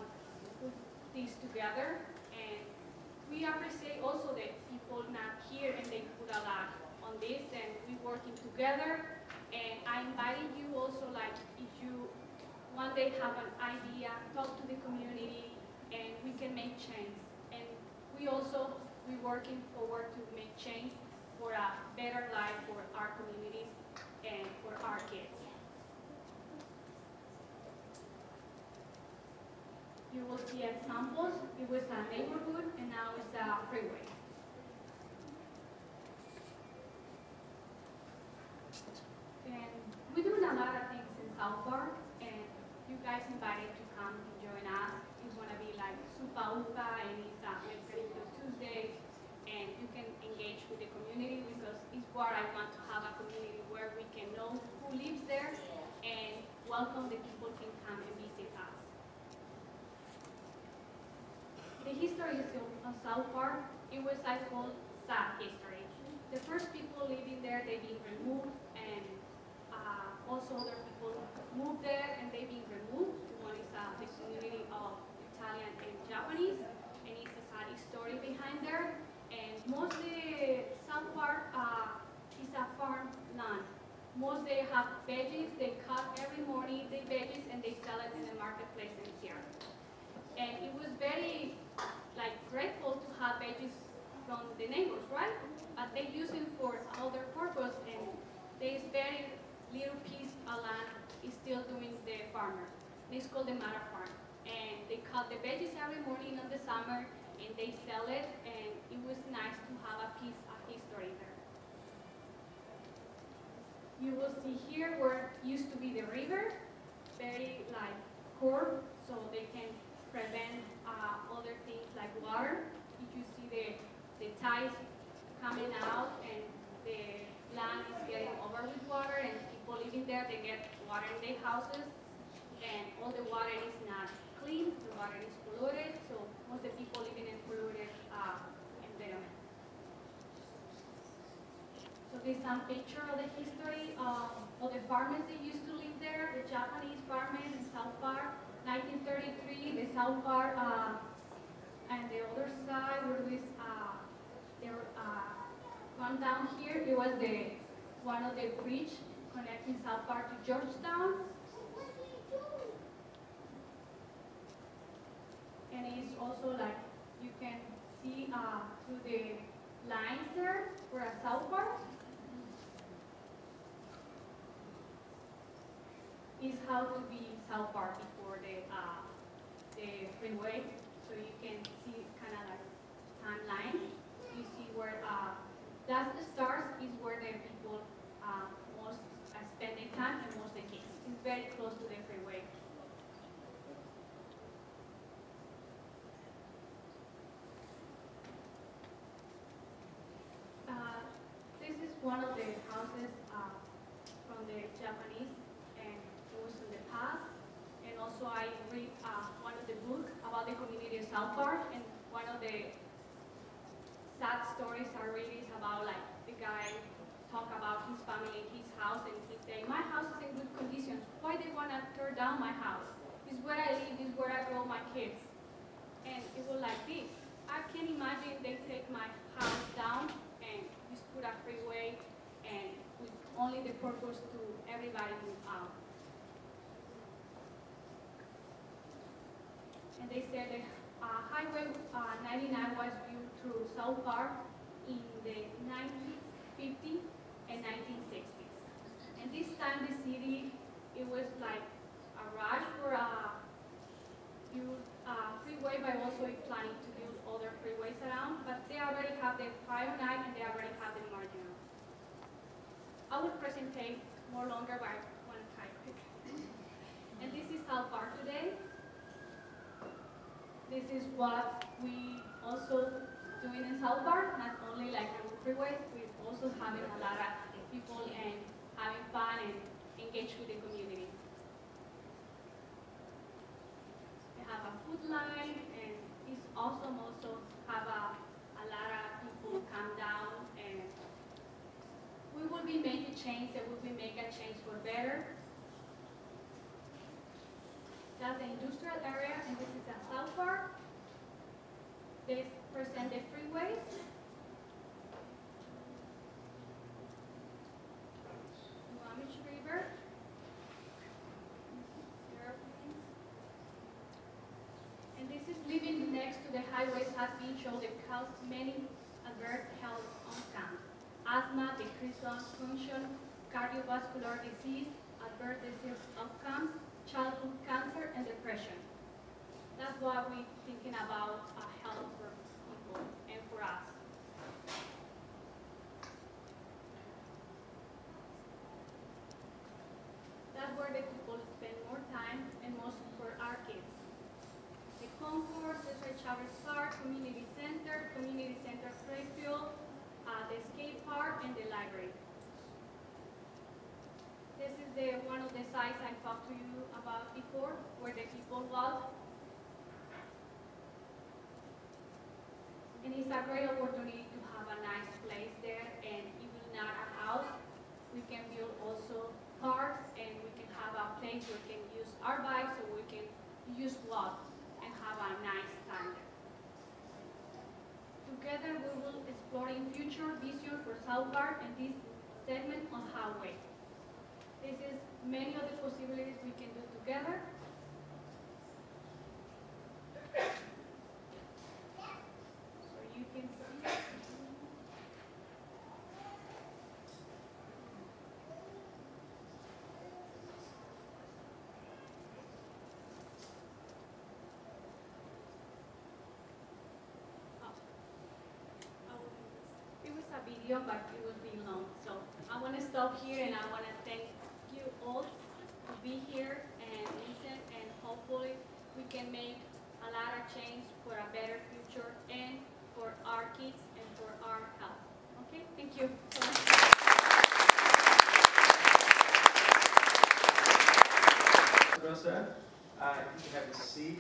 put these together and we appreciate also that people not here and they put a lot on this and we're working together and I invited you also like if you one day have an idea, talk to the community and we can make change. And we also we're working forward to make change for a better life for our communities and for our kids. You will see examples. It was a neighborhood and now it's a freeway. And we're doing a lot of things in South Park and you guys invited to come and join us. It's gonna be like Supa Upa and it's uh, Mercadito Tuesdays and you can engage with the community because it's where I want to have a community where we can know who lives there and welcome the people can come and visit us. The history is of South Park, it was I called sad history. The first people living there, they've been removed, and uh, also other people moved there and they've been removed. Uh, the community of Italian and Japanese, and it's a sad story behind there. And mostly South Park uh, is a farm land. Most they have veggies, they cut every morning the veggies and they sell it in the marketplace in here. And it was very like grateful to have veggies from the neighbors, right? But they use it for other purpose and there is very little piece of land is still doing the farmer. It's called the Marra Farm. And they cut the veggies every morning in the summer and they sell it and it was nice to have a piece of history there. You will see here where used to be the river, very like curved, so they can prevent uh, other things like water. If you see the, the tides coming out and the land is getting over with water and people living there, they get water in their houses and all the water is not clean, the water is polluted, so most of the people living in polluted uh, environment. So this is some picture of the history of, of the farmers that used to live there, the Japanese farmers in South Park, 1933, the South Park, uh, and the other side where this, uh, there, uh, one down here, it was the, one of the bridge connecting South Park to Georgetown. And it's also like, you can see, uh, through the lines there, for a South Park. is how to be South Park before the uh, the freeway, so you can see kind of like timeline. You see where uh, that's the stars is where the people uh, most spend their time and most the kids. It's very close to the freeway. Uh, this is one of the houses uh, from the Japanese and it was in the past. And also I read uh, one of the book about the community of South Park and one of the sad stories I read is about like the guy talk about his family, his house, and he say, my house is in good condition. Why they want to tear down my house? Is where I live, is where I grow my kids. And it was like this. I can imagine they take my house down and just put a freeway and with only the purpose to everybody move out. And they said uh, Highway uh, 99 was built through South Park in the 1950s and 1960s. And this time the city, it was like a rush for a build uh, freeway, but also planning to build other freeways around. But they already have the 509 and they already have the marginal. I will present more longer by one time. And this is South Park today. This is what we also doing in South Park, not only like on freeways, we're also having a lot of people and having fun and engage with the community. We have a food line and it's awesome also have a, a lot of people come down and we will be making change we will be making a change for better. That's the industrial area and this is a South Park. This present the freeways. Duwamish River. And this is living next to the highways has been shown that cause many adverse health outcomes. Asthma, decreased lung function, cardiovascular disease, adverse disease outcomes, childhood cancer, and depression. That's why we're thinking about uh, health for people and for us. That's where the people spend more time and most for our kids. The concourse, the Cesar Chavez Park, Community Center, Community Center Springfield, uh, the skate park, and the library. This is the one of the sites sites I talked to you about before, where the people walk. And it's a great opportunity to have a nice place there, and even not a house, we can build also parks, and we can have a place where we can use our bikes, or we can use walk and have a nice time there. Together, we will explore in future vision for South Park and this segment on highway. This is many of the possibilities we can do together. So you can see. Oh. It was a video, but it will be long, so I want to stop here and I want to thank you all to be here and listen, and hopefully we can make a lot of change for a better future and for our kids and for our health. Okay, thank you. so. Rosa, uh, you have a seat.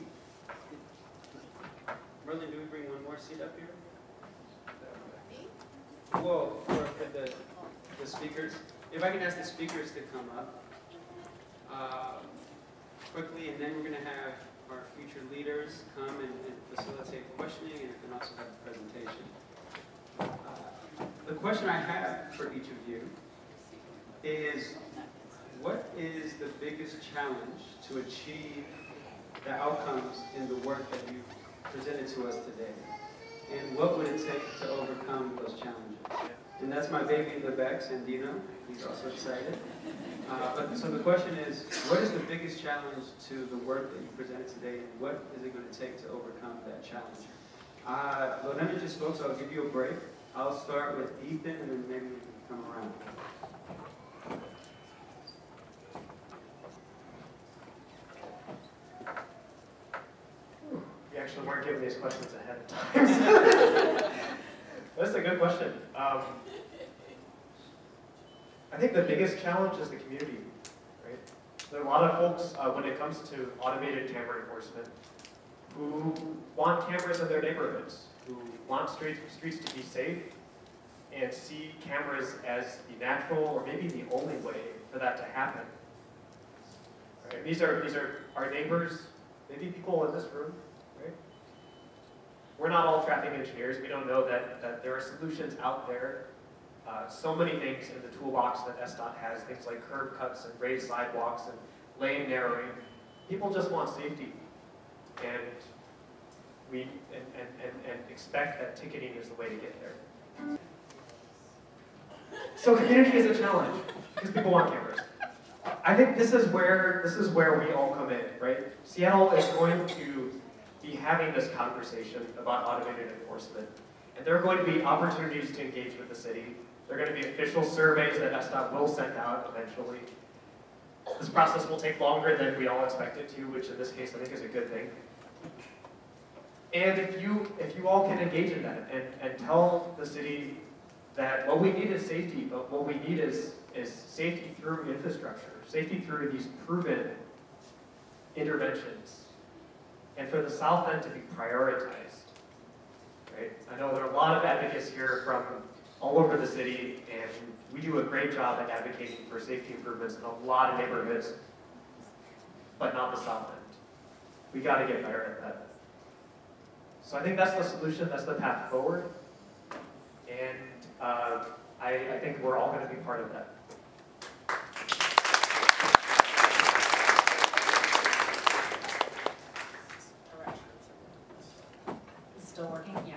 Merlin, do we bring one more seat up here? Whoa, for, for the, the speakers. If I can ask the speakers to come up um, quickly, and then we're going to have our future leaders come and, and facilitate questioning and, and also have a presentation. Uh, the question I have for each of you is what is the biggest challenge to achieve the outcomes in the work that you've presented to us today? And what would it take to overcome those challenges? And that's my baby in the back, Sandino. He's also excited. Uh, but so the question is, what is the biggest challenge to the work that you presented today, and what is it going to take to overcome that challenge? Uh, Lorena just spoke, so I'll give you a break. I'll start with Ethan, and then maybe we can come around. We actually weren't given these questions ahead of time. That's a good question. Um, I think the biggest challenge is the community, right? There are a lot of folks, uh, when it comes to automated camera enforcement, who want cameras in their neighborhoods, who want streets, streets to be safe, and see cameras as the natural or maybe the only way for that to happen. Right? These are these are our neighbors, maybe people in this room? We're not all traffic engineers. We don't know that, that there are solutions out there. Uh, so many things in the toolbox that SDOT has, things like curb cuts and raised sidewalks and lane narrowing. People just want safety. And we and, and, and, and expect that ticketing is the way to get there. So community is a challenge because people want cameras. I think this is where this is where we all come in, right? Seattle is going to be having this conversation about automated enforcement, and there are going to be opportunities to engage with the city. There are going to be official surveys that SDOT will send out eventually. This process will take longer than we all expect it to, which in this case I think is a good thing. And if you if you all can engage in that and, and tell the city that what we need is safety, but what we need is is safety through infrastructure, safety through these proven interventions, and for the South End to be prioritized. Right? I know there are a lot of advocates here from all over the city, and we do a great job at advocating for safety improvements in a lot of neighborhoods, but not the South End. We got to get better at that. So I think that's the solution, that's the path forward, and uh, I, I think we're all going to be part of that. It's Still working, yeah.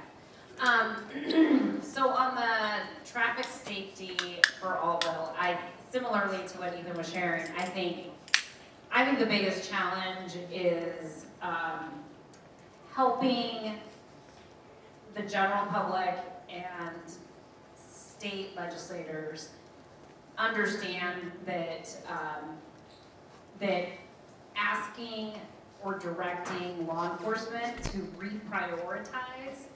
Um, so on the traffic safety for All bill, I, similarly to what Ethan was sharing, I think, I think the biggest challenge is, um, helping the general public and state legislators understand that, um, that asking or directing law enforcement to reprioritize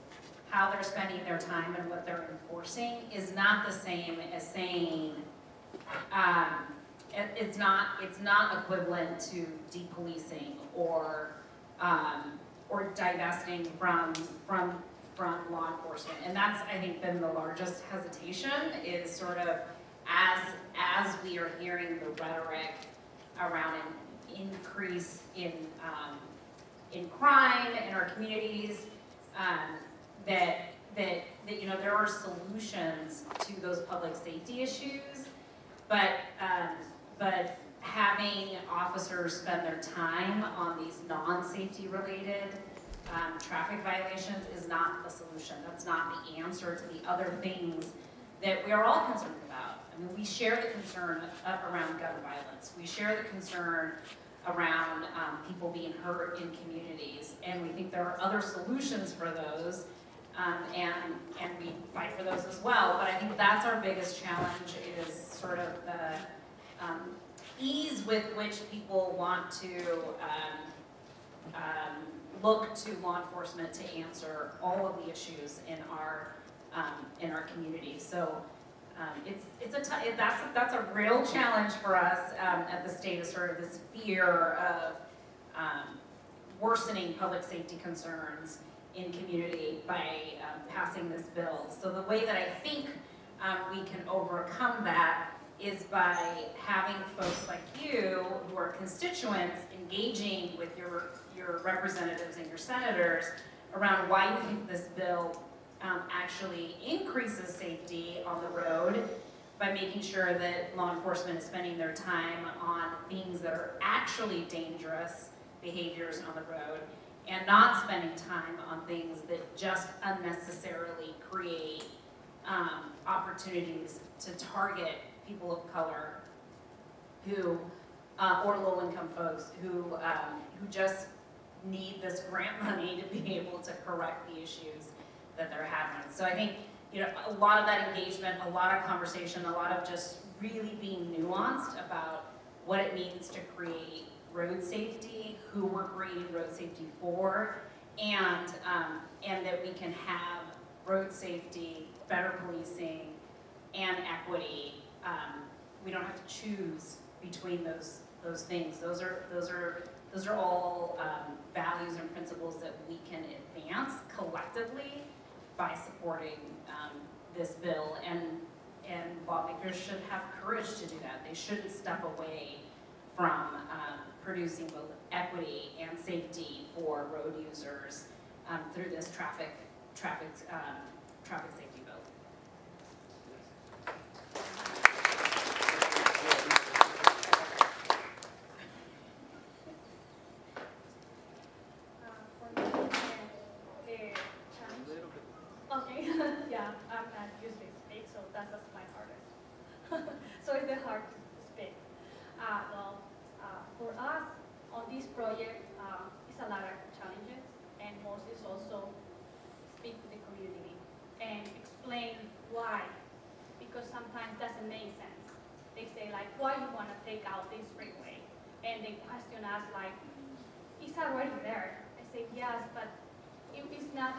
how they're spending their time and what they're enforcing is not the same as saying, um, it, it's not, it's not equivalent to depolicing or, um, or divesting from, from, from law enforcement. And that's, I think, been the largest hesitation is sort of as, as we are hearing the rhetoric around an increase in, um, in crime in our communities, um, that, that, that, you know, there are solutions to those public safety issues, but, um, but having officers spend their time on these non-safety related, um, traffic violations is not the solution. That's not the answer to the other things that we are all concerned about. I mean, we share the concern around gun violence. We share the concern around um, people being hurt in communities, and we think there are other solutions for those, um, and and we fight for those as well. But I think that's our biggest challenge is sort of the um, ease with which people want to um, um, look to law enforcement to answer all of the issues in our um, in our community. So. Um, it's, it's a t- that's, a, that's a real challenge for us at the state is sort of this fear of worsening public safety concerns in community by um, passing this bill. So the way that I think um, we can overcome that is by having folks like you who are constituents engaging with your, your representatives and your senators around why you think this bill um, actually increases safety on the road by making sure that law enforcement is spending their time on things that are actually dangerous behaviors on the road and not spending time on things that just unnecessarily create um, opportunities to target people of color who, uh, or low-income folks who, um, who just need this grant money to be able to correct the issues that they're having. So I think, you know, a lot of that engagement, a lot of conversation, a lot of just really being nuanced about what it means to create road safety, who we're creating road safety for, and, um, and that we can have road safety, better policing, and equity. Um, we don't have to choose between those, those things. Those are, those are, those are all um, values and principles that we can advance collectively by supporting um, this bill. And, and lawmakers should have courage to do that. They shouldn't step away from um, producing both equity and safety for road users um, through this traffic, traffic, um, traffic safety bill. Uh, for me, the, the challenge. Okay, yeah, I'm not usually speak, so that's just my hardest. so it's hard to speak. Uh, well, uh, for us on this project, uh, it's a lot of challenges, and most is also speak to the community and explain why, because sometimes doesn't make sense. They say like, why you want to take out this freeway? And they question us like, it's already there. I say, yes, but it is not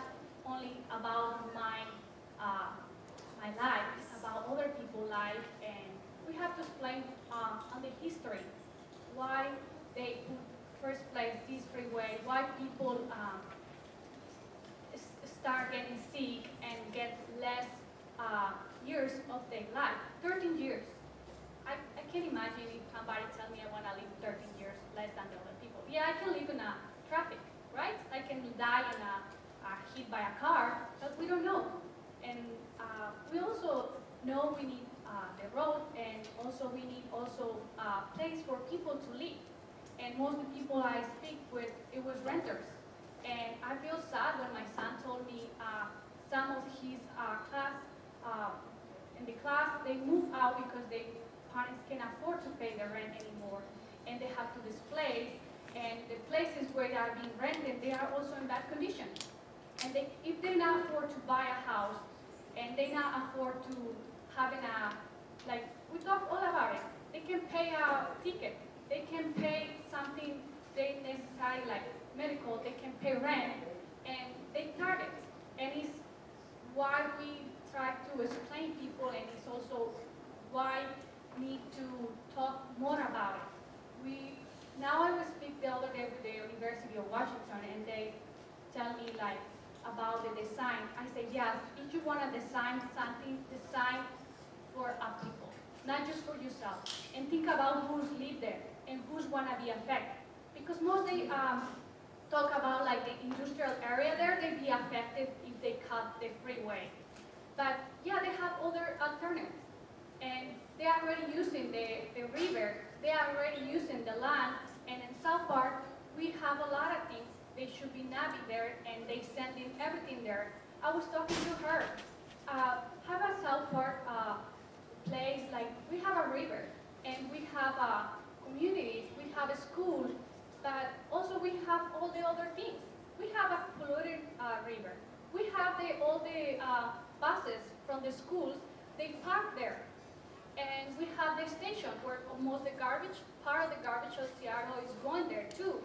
only about my, uh, my life, it's about other people's life, and we have to explain uh, on the history why they put first place this freeway, why people um, s- start getting sick and get less uh, years of their life. 13 years. I, I can't imagine if somebody tell me I want to live 13 years less than the other people. Yeah, I can live in a traffic, right? I can die in a, a hit by a car, but we don't know. And uh, we also know we need uh, the road, and also we need also a place for people to live. And most of the people I speak with, it was renters. And I feel sad when my son told me uh, some of his uh, class, uh, in the class, they move out because they parents can't afford to pay the rent anymore, and they have to displace. And the places where they are being rented, they are also in bad condition. And they, if they not afford to buy a house, and they not afford to having a, uh, like we talk all about it, they can pay a ticket, they can pay something they necessary like medical, they can pay rent, and they target. And it's why we try to explain people, and it's also why we need to talk more about it. We, now I was speak the other day with the University of Washington and they tell me like about the design. I say, yes, if you want to design something, design for a people, not just for yourself. And think about who's live there and who's to be affected. Because most they um, talk about like the industrial area there, they be affected if they cut the freeway. But yeah, they have other alternatives. And they are already using the, the river, they are already using the land, and in South Park, we have a lot of things. They should be not be there, and they sending everything there. I was talking to her. Uh, have a South Park uh, place, like, we have a river, and we have a community, we have a school, but also we have all the other things. We have a polluted uh, river. We have the, all the uh, buses from the schools, they park there. And we have the station where almost the garbage, part of the garbage of Seattle is going there too.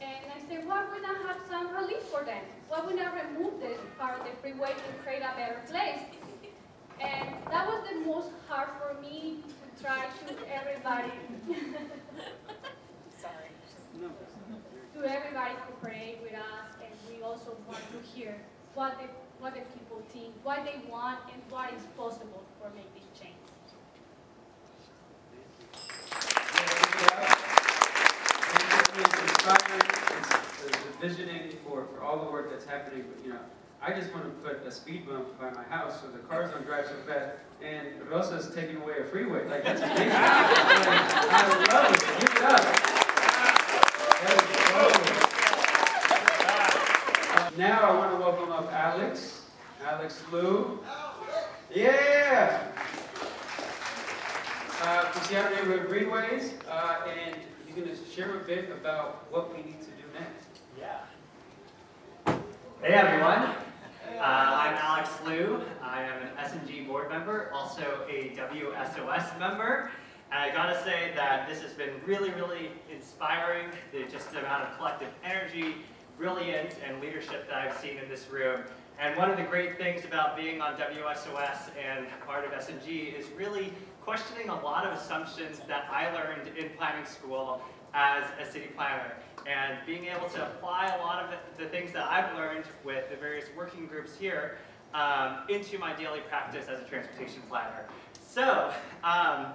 And I said, why would not have some relief for them? Why would not remove this part of the freeway to create a better place? And that was the most hard for me to try to everybody, Sorry. To everybody cooperate with us, and we also want to hear what the, what the people think, what they want, and what is possible for this change. It's inspiring, the the visioning for, for all the work that's happening, but, you know, I just want to put a speed bump by my house so the cars don't drive so fast, and Rosa's taking away a freeway, like, that's amazing. Like, I love it, give it up. That is so- Uh, Now I want to welcome up Alex, Alex Liu. Yeah! Uh, from Seattle Neighborhood Greenways, uh, and he's going to share a bit about what we need to do next. Yeah. Hey everyone, uh, I'm Alex Liu. I am an SNG board member, also a WSOS member. And I gotta say that this has been really, really inspiring, the, just the amount of collective energy, brilliance, and leadership that I've seen in this room. And one of the great things about being on WSOS and part of SNG is really questioning a lot of assumptions that I learned in planning school as a city planner and being able to apply a lot of the, the things that I've learned with the various working groups here um, into my daily practice as a transportation planner. So, um,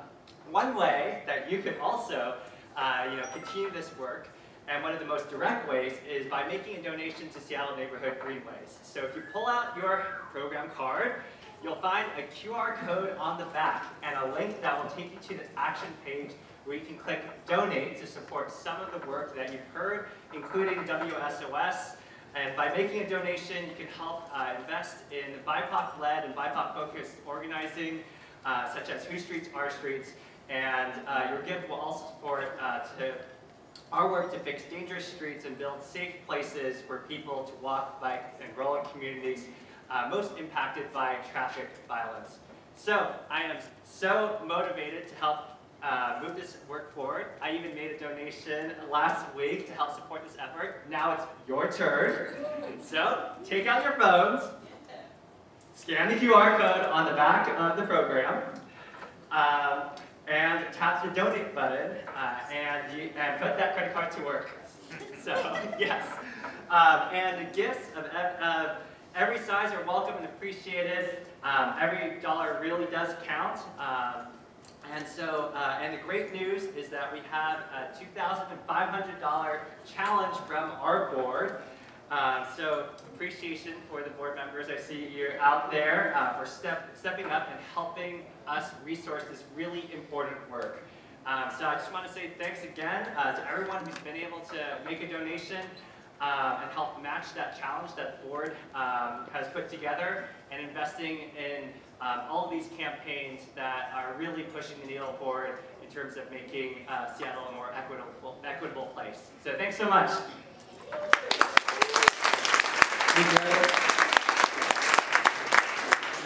one way that you can also uh, you know, continue this work and one of the most direct ways is by making a donation to Seattle Neighborhood Greenways. So if you pull out your program card, you'll find a QR code on the back and a link that will take you to the action page where you can click donate to support some of the work that you've heard, including WSOS. And by making a donation, you can help uh, invest in BIPOC-led and BIPOC-focused organizing, uh, such as Whose Streets, Our Streets, and uh, your gift will also support uh, to our work to fix dangerous streets and build safe places for people to walk, bike, and roll in communities uh, most impacted by traffic violence. So I am so motivated to help uh, move this work forward. I even made a donation last week to help support this effort. Now it's your turn. So take out your phones, scan the QR code on the back of the program, um, and tap the donate button, uh, and, you, and put that credit card to work. so, yes. Um, and the gifts of, of every size are welcome and appreciated. Um, every dollar really does count. Um, and so, uh, and the great news is that we have a $2,500 challenge from our board. Um, so appreciation for the board members. I see you out there uh, for step, stepping up and helping us resource this really important work. Um, so I just want to say thanks again uh, to everyone who's been able to make a donation uh, and help match that challenge that board um, has put together and investing in um, all these campaigns that are really pushing the needle forward in terms of making uh, Seattle a more equitable, equitable place. So thanks so much.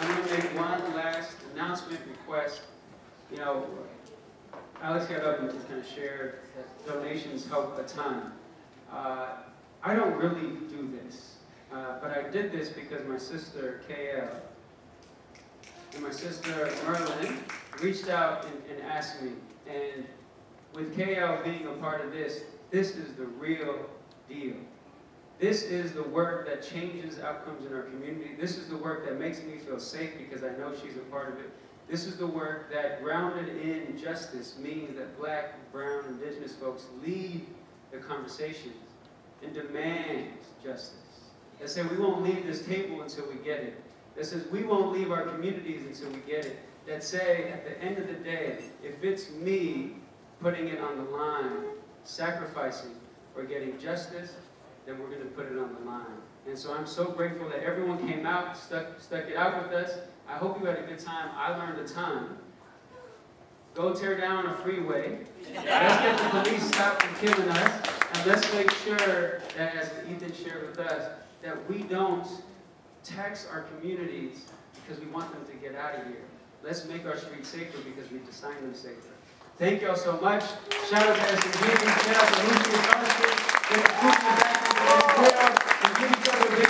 I'm going to make one last announcement request. You know, Alex got up and kind of shared that donations help a ton. Uh, I don't really do this, uh, but I did this because my sister, KL, and my sister, Merlin, reached out and, and asked me. And with KL being a part of this, this is the real deal. This is the work that changes outcomes in our community. This is the work that makes me feel safe because I know she's a part of it. This is the work that, grounded in justice, means that black, brown, indigenous folks lead the conversations and demand justice. That say we won't leave this table until we get it. That says we won't leave our communities until we get it. That say at the end of the day, if it's me putting it on the line, sacrificing for getting justice, then we're going to put it on the line. And so I'm so grateful that everyone came out, stuck, stuck it out with us. I hope you had a good time. I learned a ton. Go tear down a freeway. Let's get the police stopped from killing us. Let's make sure, as Ethan shared with us, that we don't tax our communities because we want them to get out of here. Let's make our streets safer because we designed them safer. Thank y'all so much. Shout out to SNG, shout out to Lucian and give each other